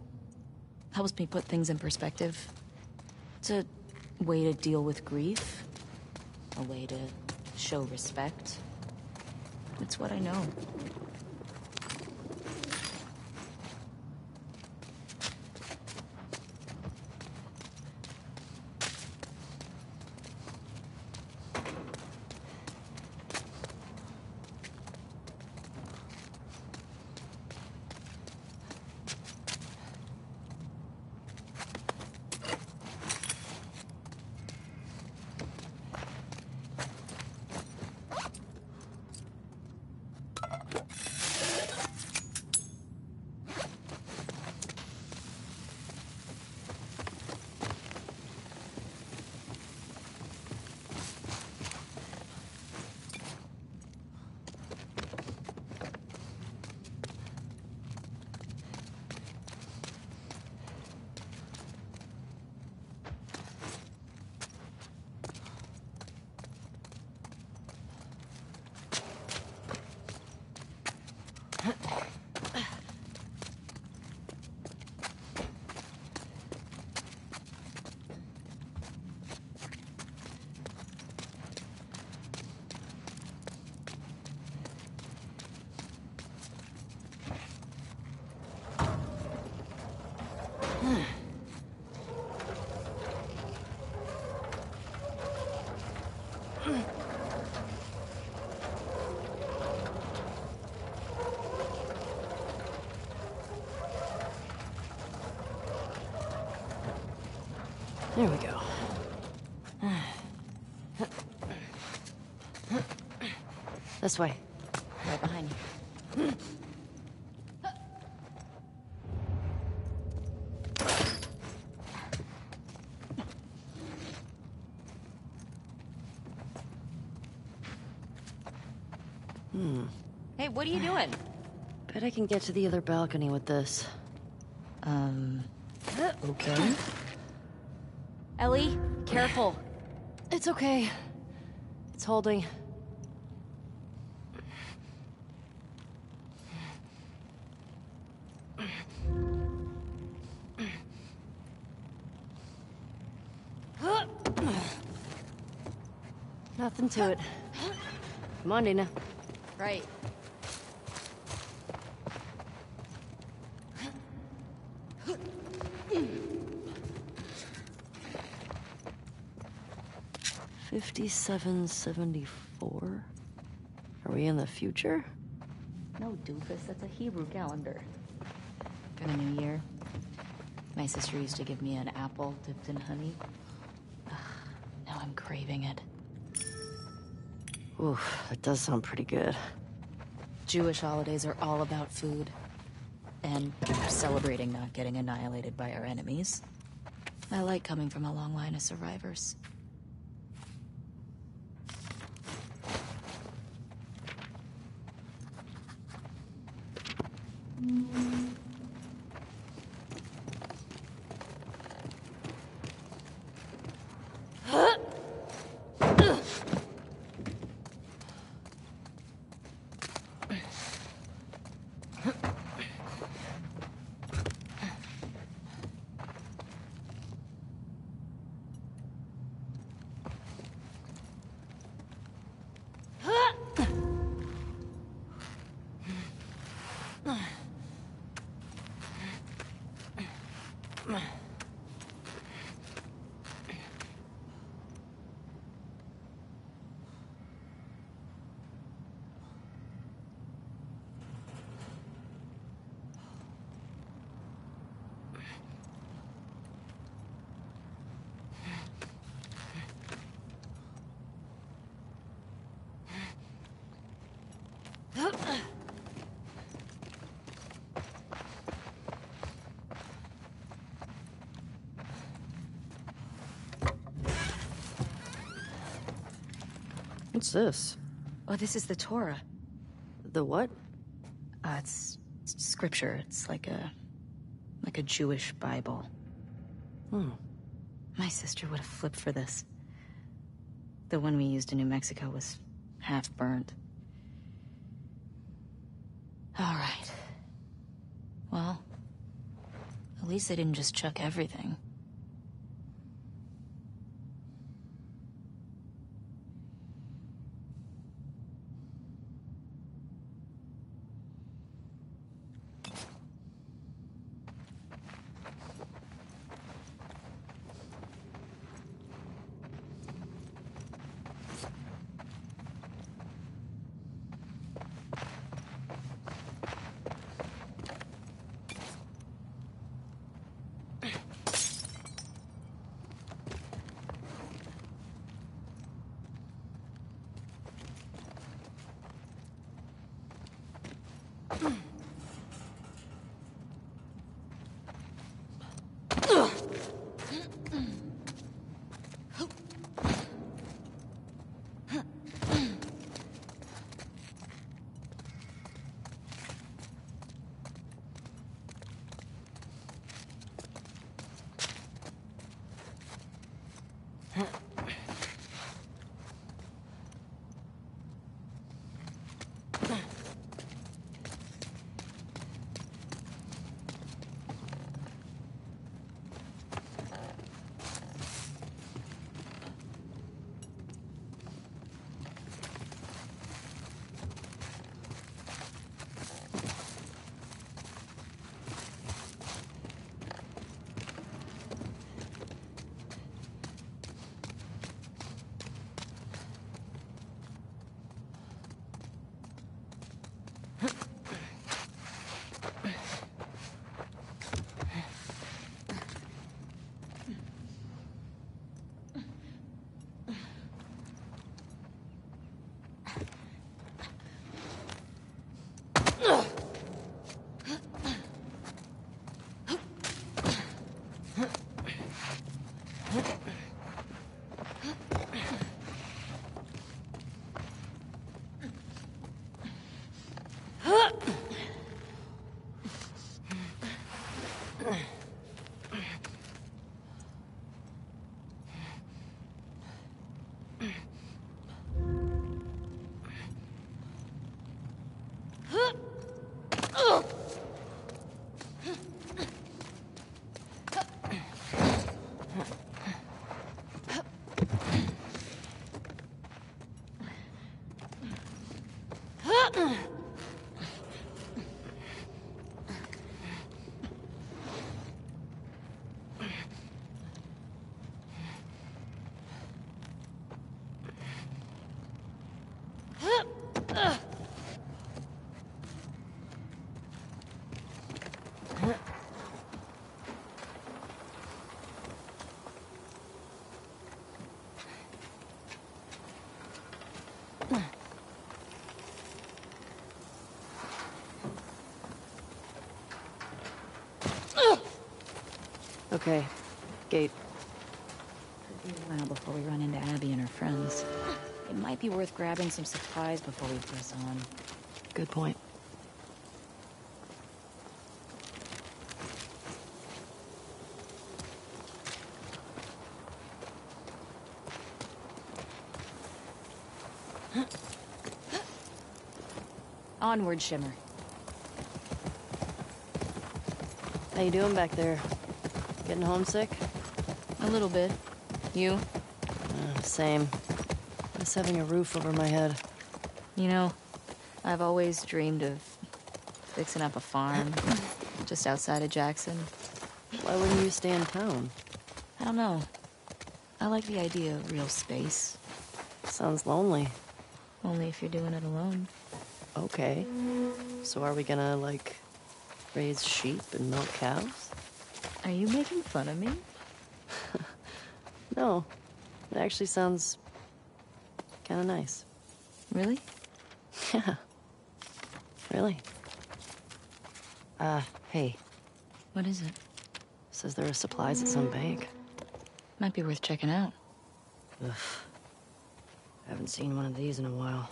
Helps me put things in perspective. It's a way to deal with grief. A way to show respect. It's what I know. There we go. This way. Right behind you. Hmm. Hey, what are you doing? Bet I can get to the other balcony with this. Um. Okay. Ellie, careful. It's okay. It's holding. Nothing to it. Come on, Dina. Right. 5774? Are we in the future? No, doofus, that's a Hebrew calendar. For the new year, my sister used to give me an apple dipped in honey. Ugh, now I'm craving it. Oof, that does sound pretty good. Jewish holidays are all about food. And celebrating not getting annihilated by our enemies. I like coming from a long line of survivors. What's this? Oh, this is the Torah. The what? Uh, it's, it's scripture. It's like a... like a Jewish Bible. Hmm. My sister would have flipped for this. The one we used in New Mexico was half burnt. All right. Well, at least they didn't just chuck everything. Okay. Gate. Could be a while before we run into Abby and her friends. It might be worth grabbing some supplies before we press on. Good point. Onward, Shimmer. How you doing back there? Getting homesick? A little bit. You? Uh, same. Just having a roof over my head. You know, I've always dreamed of fixing up a farm just outside of Jackson. Why wouldn't you stay in town? I don't know. I like the idea of real space. Sounds lonely. Only if you're doing it alone. Okay. So are we gonna, like, raise sheep and milk cows? Are you making fun of me? No. It actually sounds kinda nice. Really? Yeah. Really. Uh, hey. What is it? Says there are supplies at some bank. Might be worth checking out. Ugh. Haven't seen one of these in a while.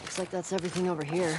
Looks like that's everything over here.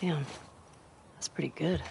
Damn. That's pretty good.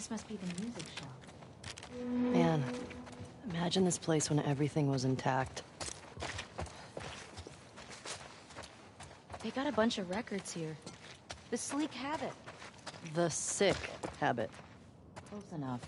This must be the music shop. Man, imagine this place when everything was intact. They got a bunch of records here. The Sleek Habit. The sick habit. Close enough.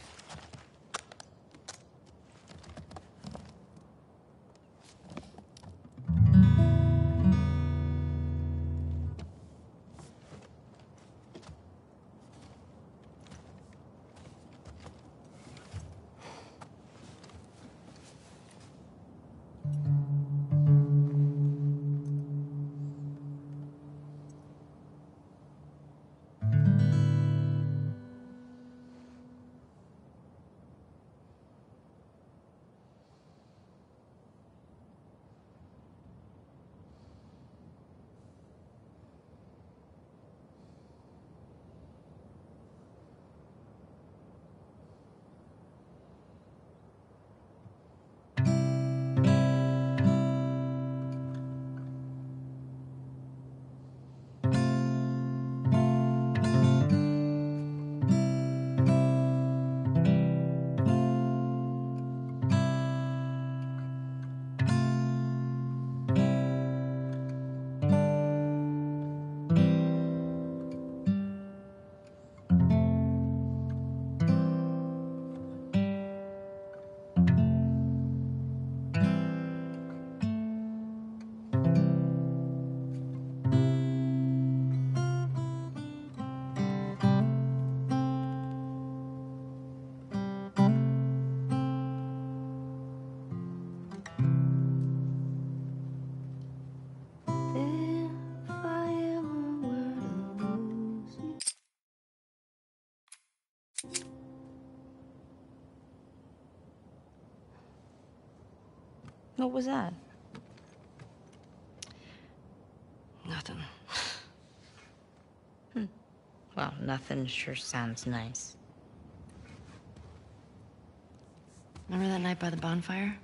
What was that? Nothing. hmm. Well, nothing sure sounds nice. Remember that night by the bonfire?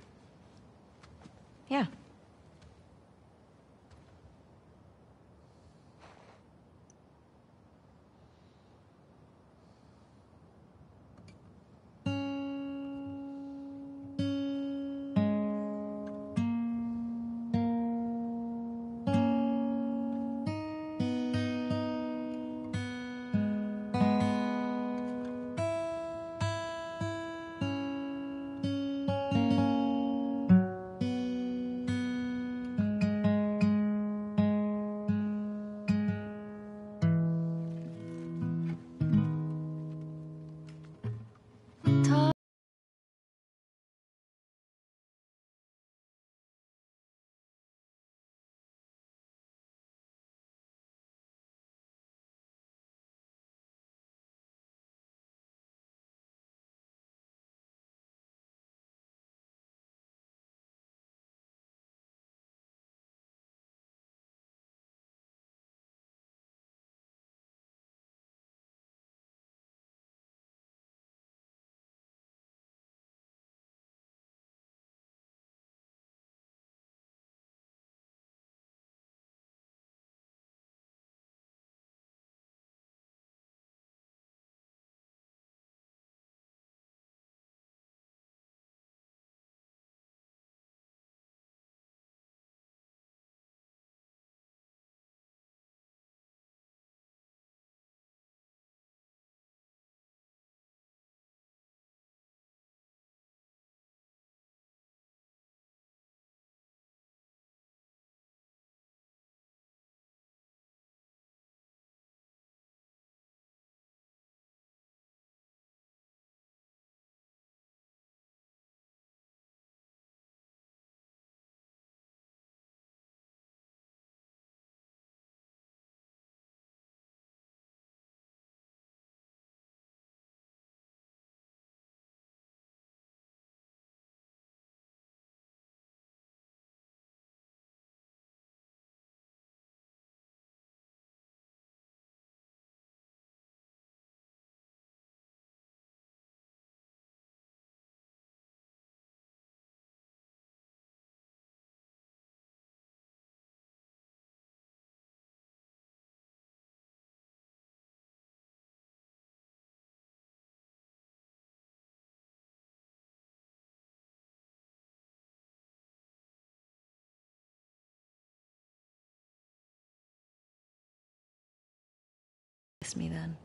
Kiss me then.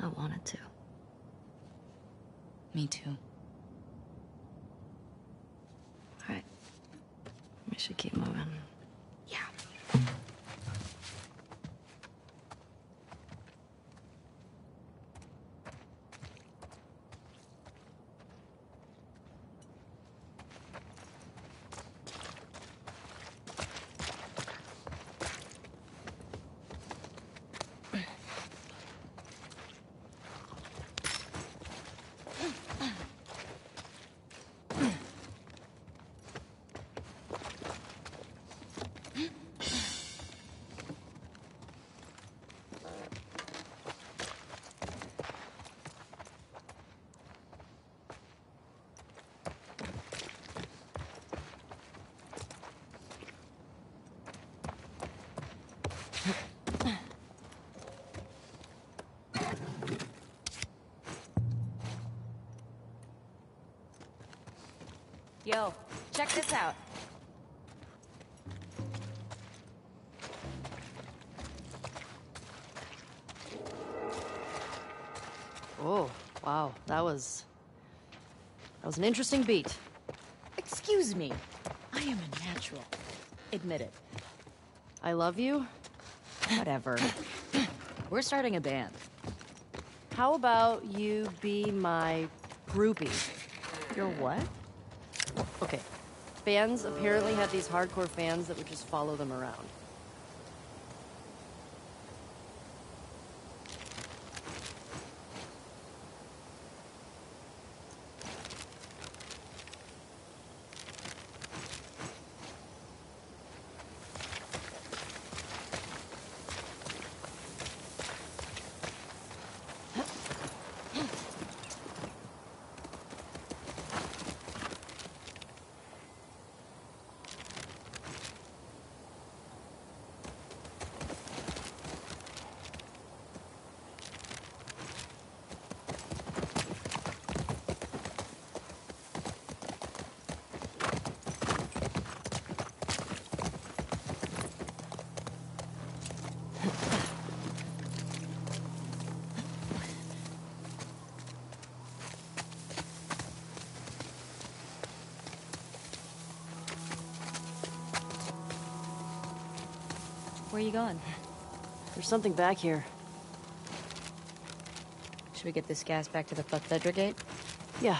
I wanted to. Me too. All right. We should keep moving. Yeah. Yo, check this out. Oh, wow. That was. That was an interesting beat. Excuse me. I am a natural. Admit it. I love you. Whatever. We're starting a band. How about you be my groupie? You're what? Okay. Bands apparently had these hardcore fans that would just follow them around. Where are you going? There's something back here. Should we get this gas back to the Fethedra gate? Yeah.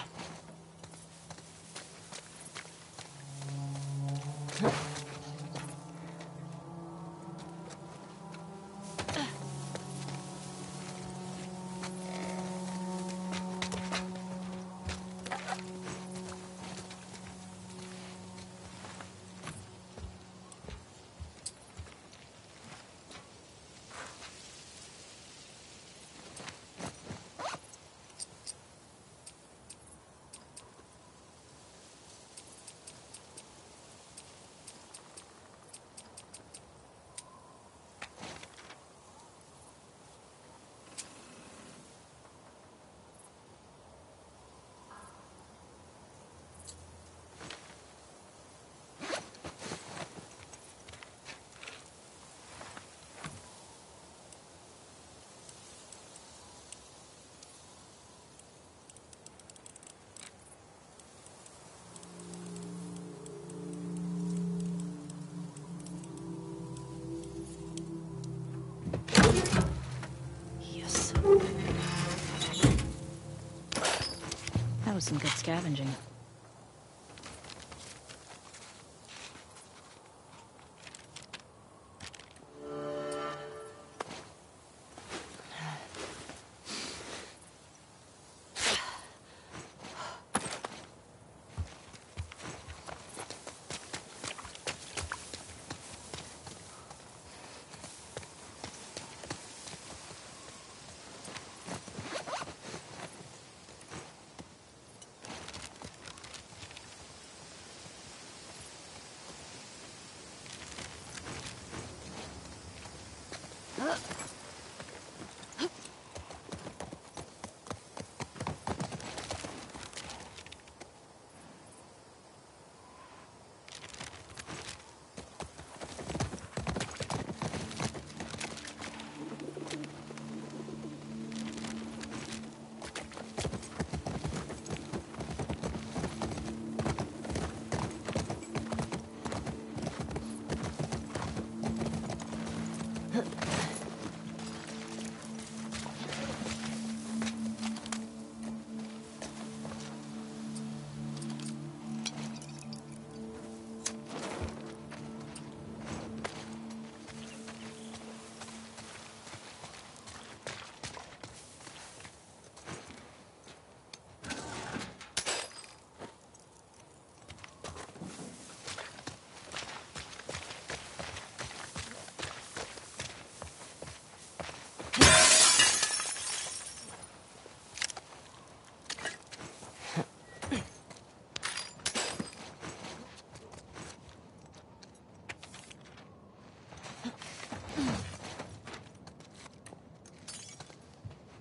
Some good scavenging.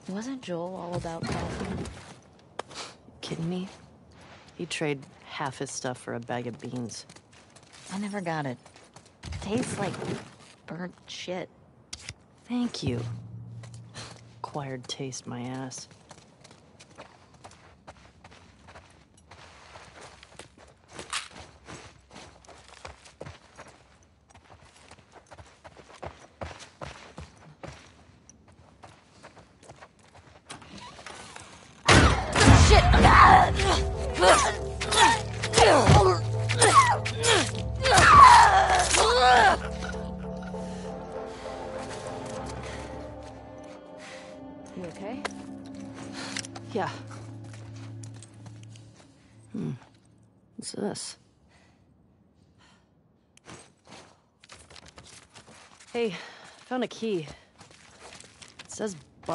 Wasn't Joel all about coffee? Kidding me? He'd trade half his stuff for a bag of beans. I never got it. Tastes like burnt shit. Thank you. Acquired taste, my ass.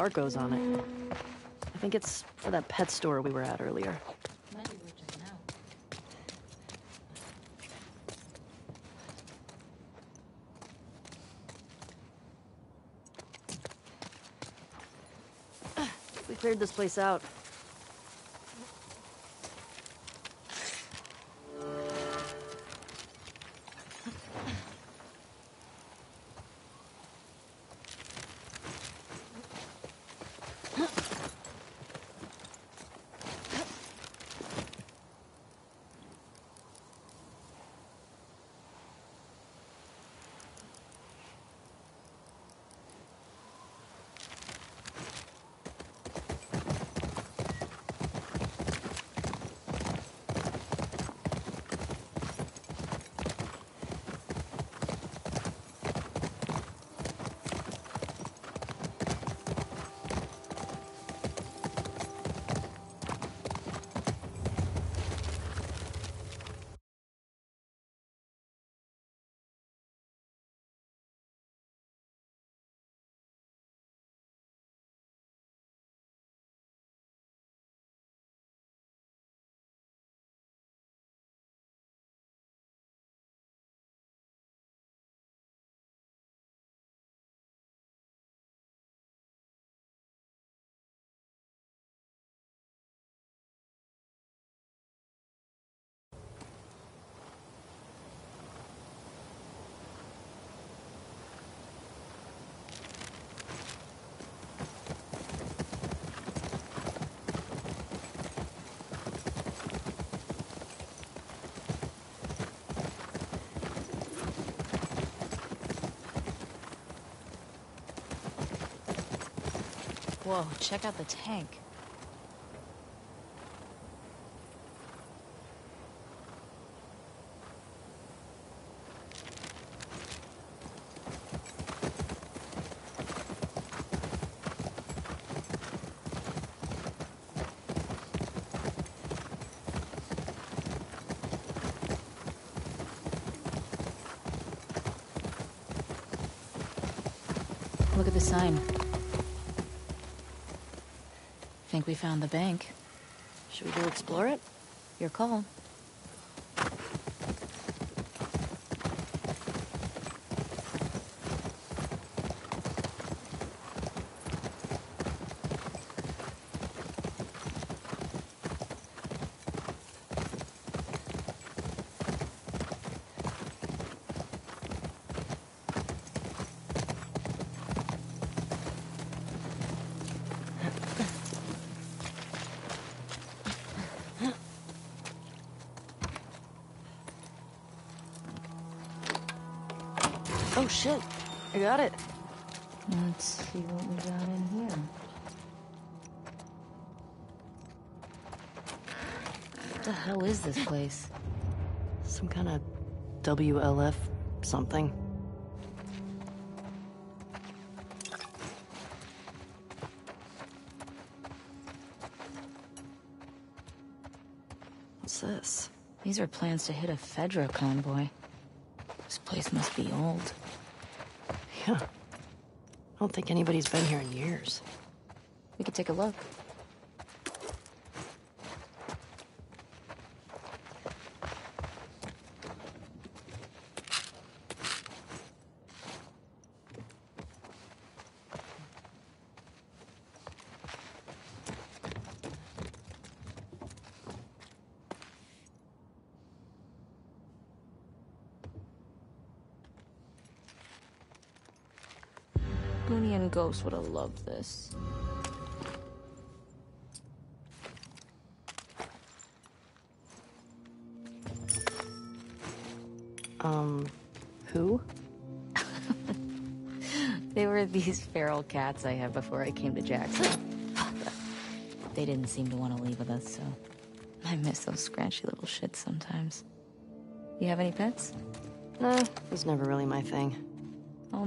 Barco's on it. I think it's for that pet store we were at earlier. We cleared this place out. Whoa, check out the tank. Look at the sign. Think we found the bank. Should we go explore it? Your call. Some kind of WLF something. What's this? These are plans to hit a Fedra convoy. This place must be old. Yeah. I don't think anybody's been here in years. We could take a look. Would have loved this. Um, who? They were these feral cats I had before I came to Jackson. they didn't seem to want to leave with us, so I miss those scratchy little shits sometimes. You have any pets? Nah, it was never really my thing.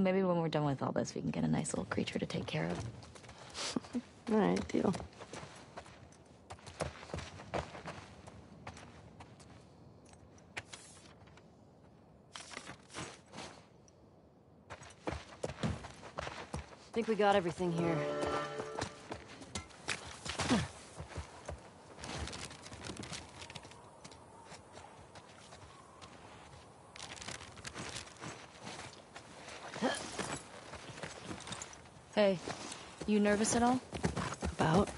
Maybe when we're done with all this, we can get a nice little creature to take care of. Alright, deal. I think we got everything here. Hey, you nervous at all? About?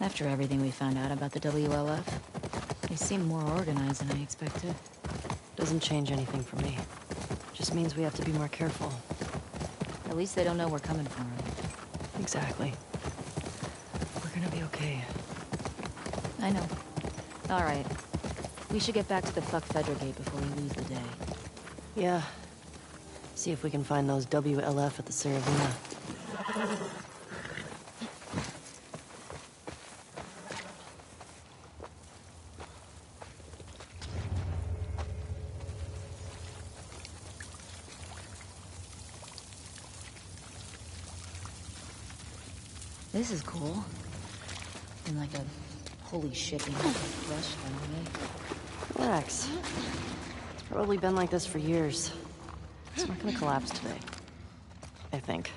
After everything we found out about the WLF, they seem more organized than I expected. Doesn't change anything for me. Just means we have to be more careful. At least they don't know we're coming for them. Exactly. We're gonna be okay. I know. All right. We should get back to the fuck Fedra gate before we lose the day. Yeah. See if we can find those WLF at the Saravina. This is cool. In like a holy shit, crushed down way. Relax. It's probably been like this for years. It's not gonna collapse today. I think.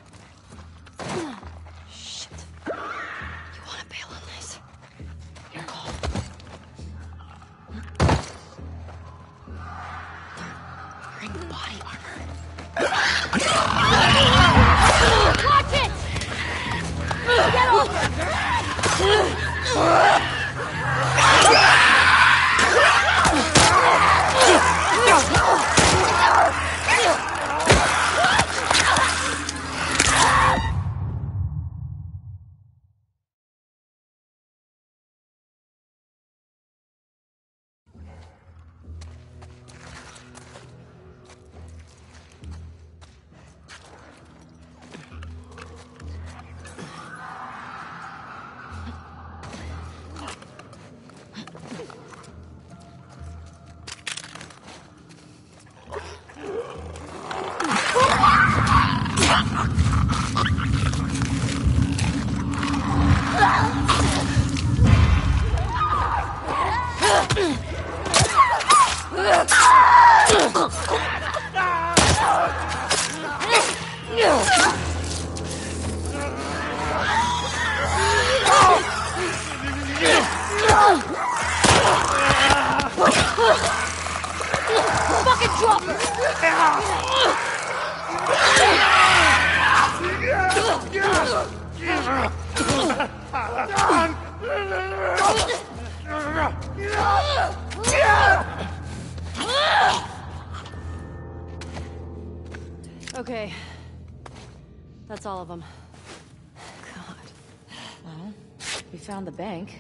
Found the bank.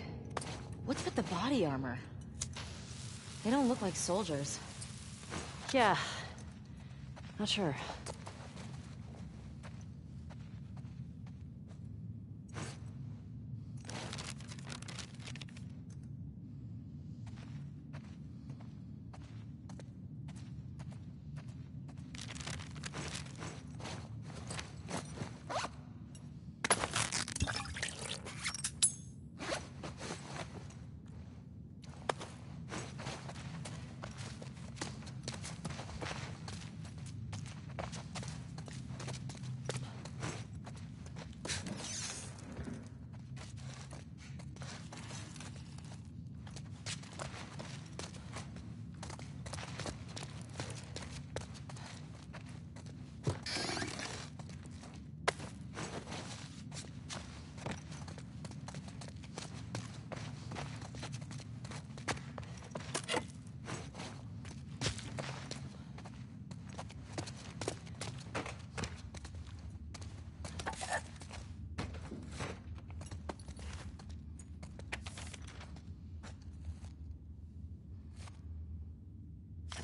What's with the body armor? They don't look like soldiers. Yeah. Not sure.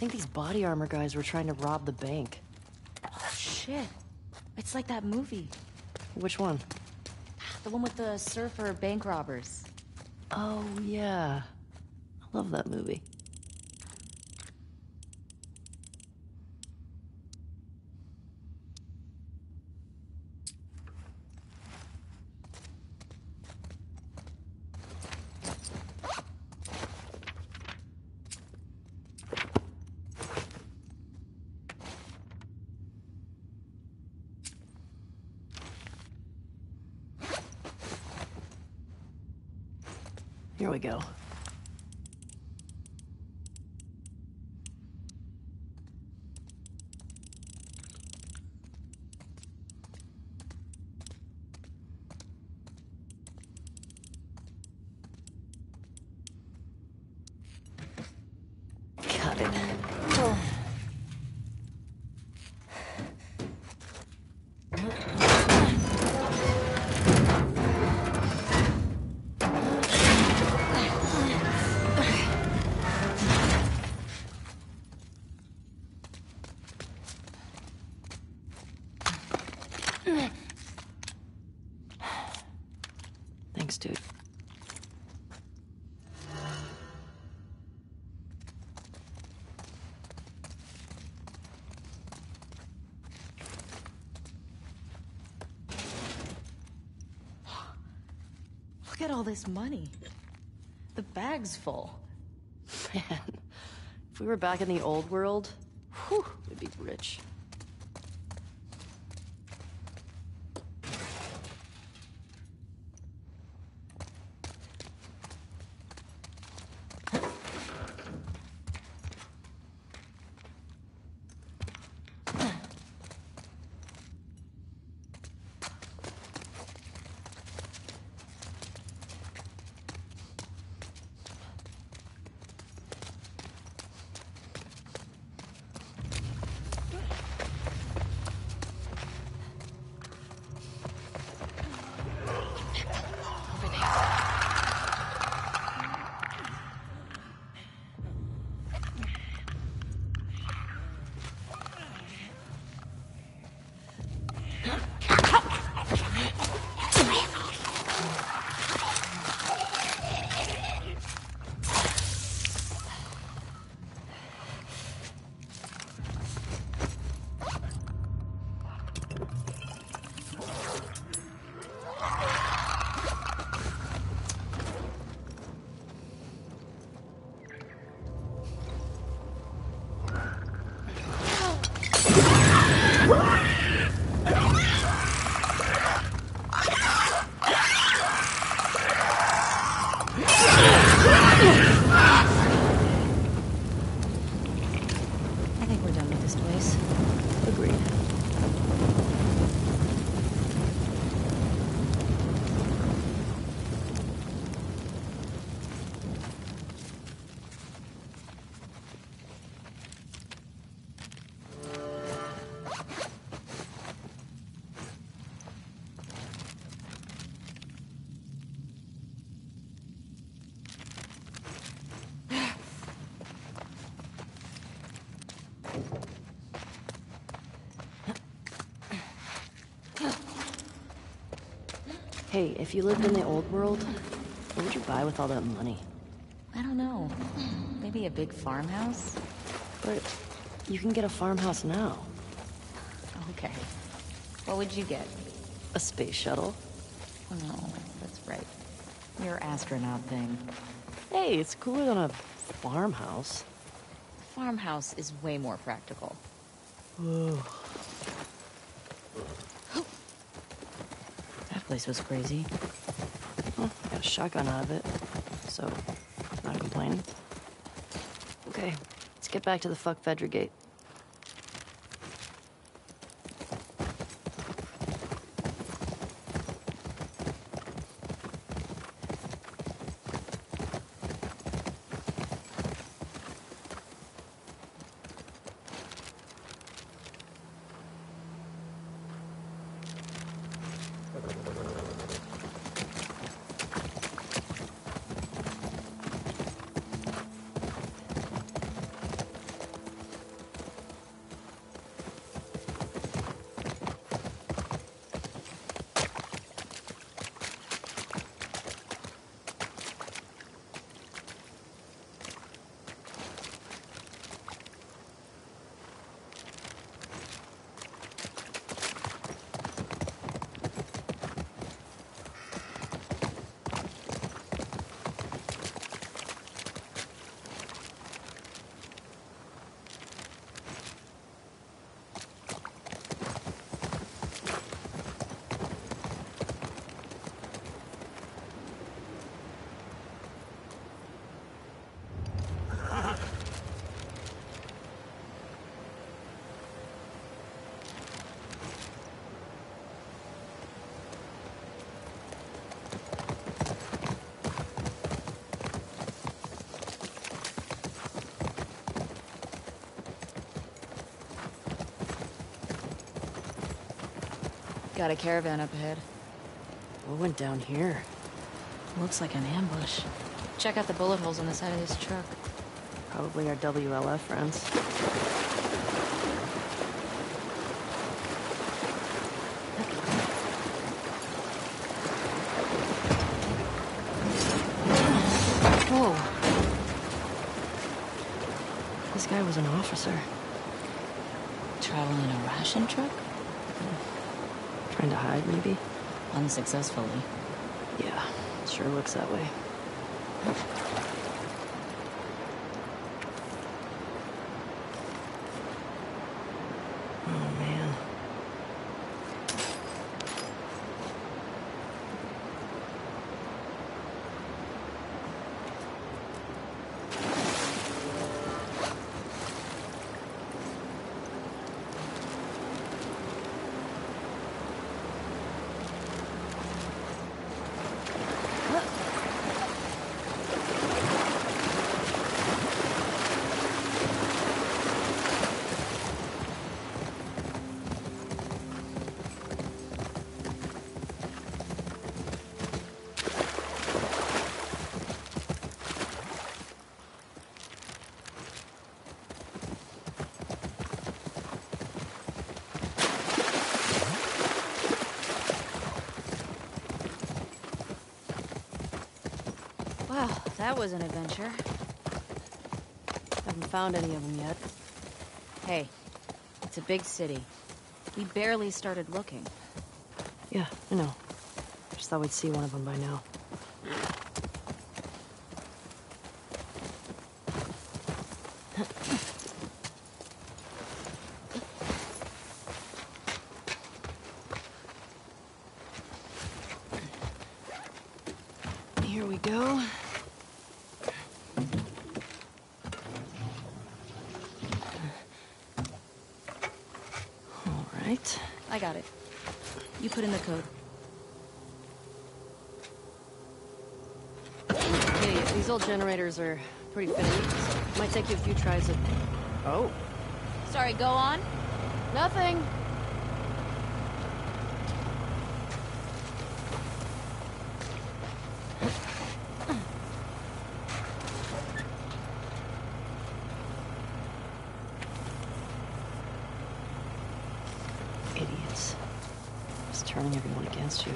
Think these body armor guys were trying to rob the bank. Oh, shit. It's like that movie. Which one? The one with the surfer bank robbers. Oh, yeah. I love that movie. Here we go. Cut it. Thanks, dude. Look at all this money. The bag's full. Man, if we were back in the old world, Hey, if you lived in the old world, what would you buy with all that money? I don't know. Maybe a big farmhouse? But you can get a farmhouse now. Okay. What would you get? A space shuttle. Oh, that's right. Your astronaut thing. Hey, it's cooler than a farmhouse. Farmhouse is way more practical. Whoa. Place was crazy. Well, got a shotgun out of it, so not complaining. Okay, let's get back to the fuck Fedra gate. Got a caravan up ahead. What went down here? Looks like an ambush. Check out the bullet holes on the side of this truck. Probably our WLF friends. Whoa. This guy was an officer. Traveling in a ration truck? Trying to hide, maybe? Unsuccessfully. Yeah, sure looks that way. Oh, man. Wow, that was an adventure. Haven't found any of them yet. Hey, it's a big city. We barely started looking. Yeah, I know. Just thought we'd see one of them by now. Here we go. All right. I got it. You put in the code. Hey, these old are pretty finicky. So might take you a few tries of. Oh, Sorry, go on. nothing. Idiots. Just turning everyone against you.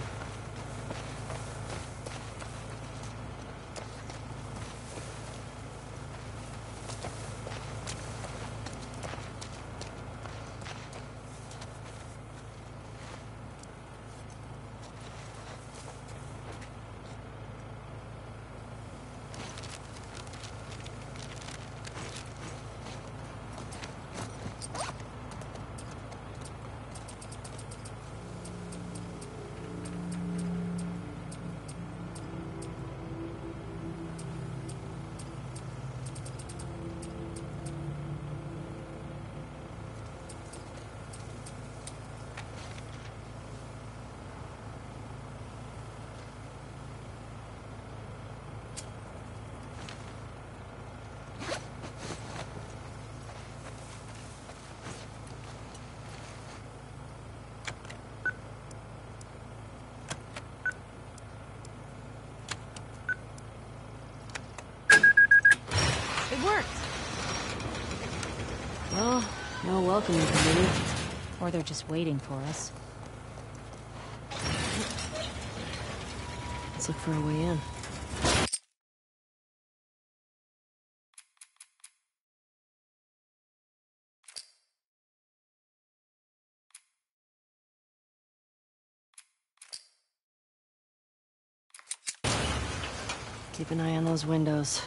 Welcome, you can leave. Or they're just waiting for us. Let's look for a way in. Keep an eye on those windows.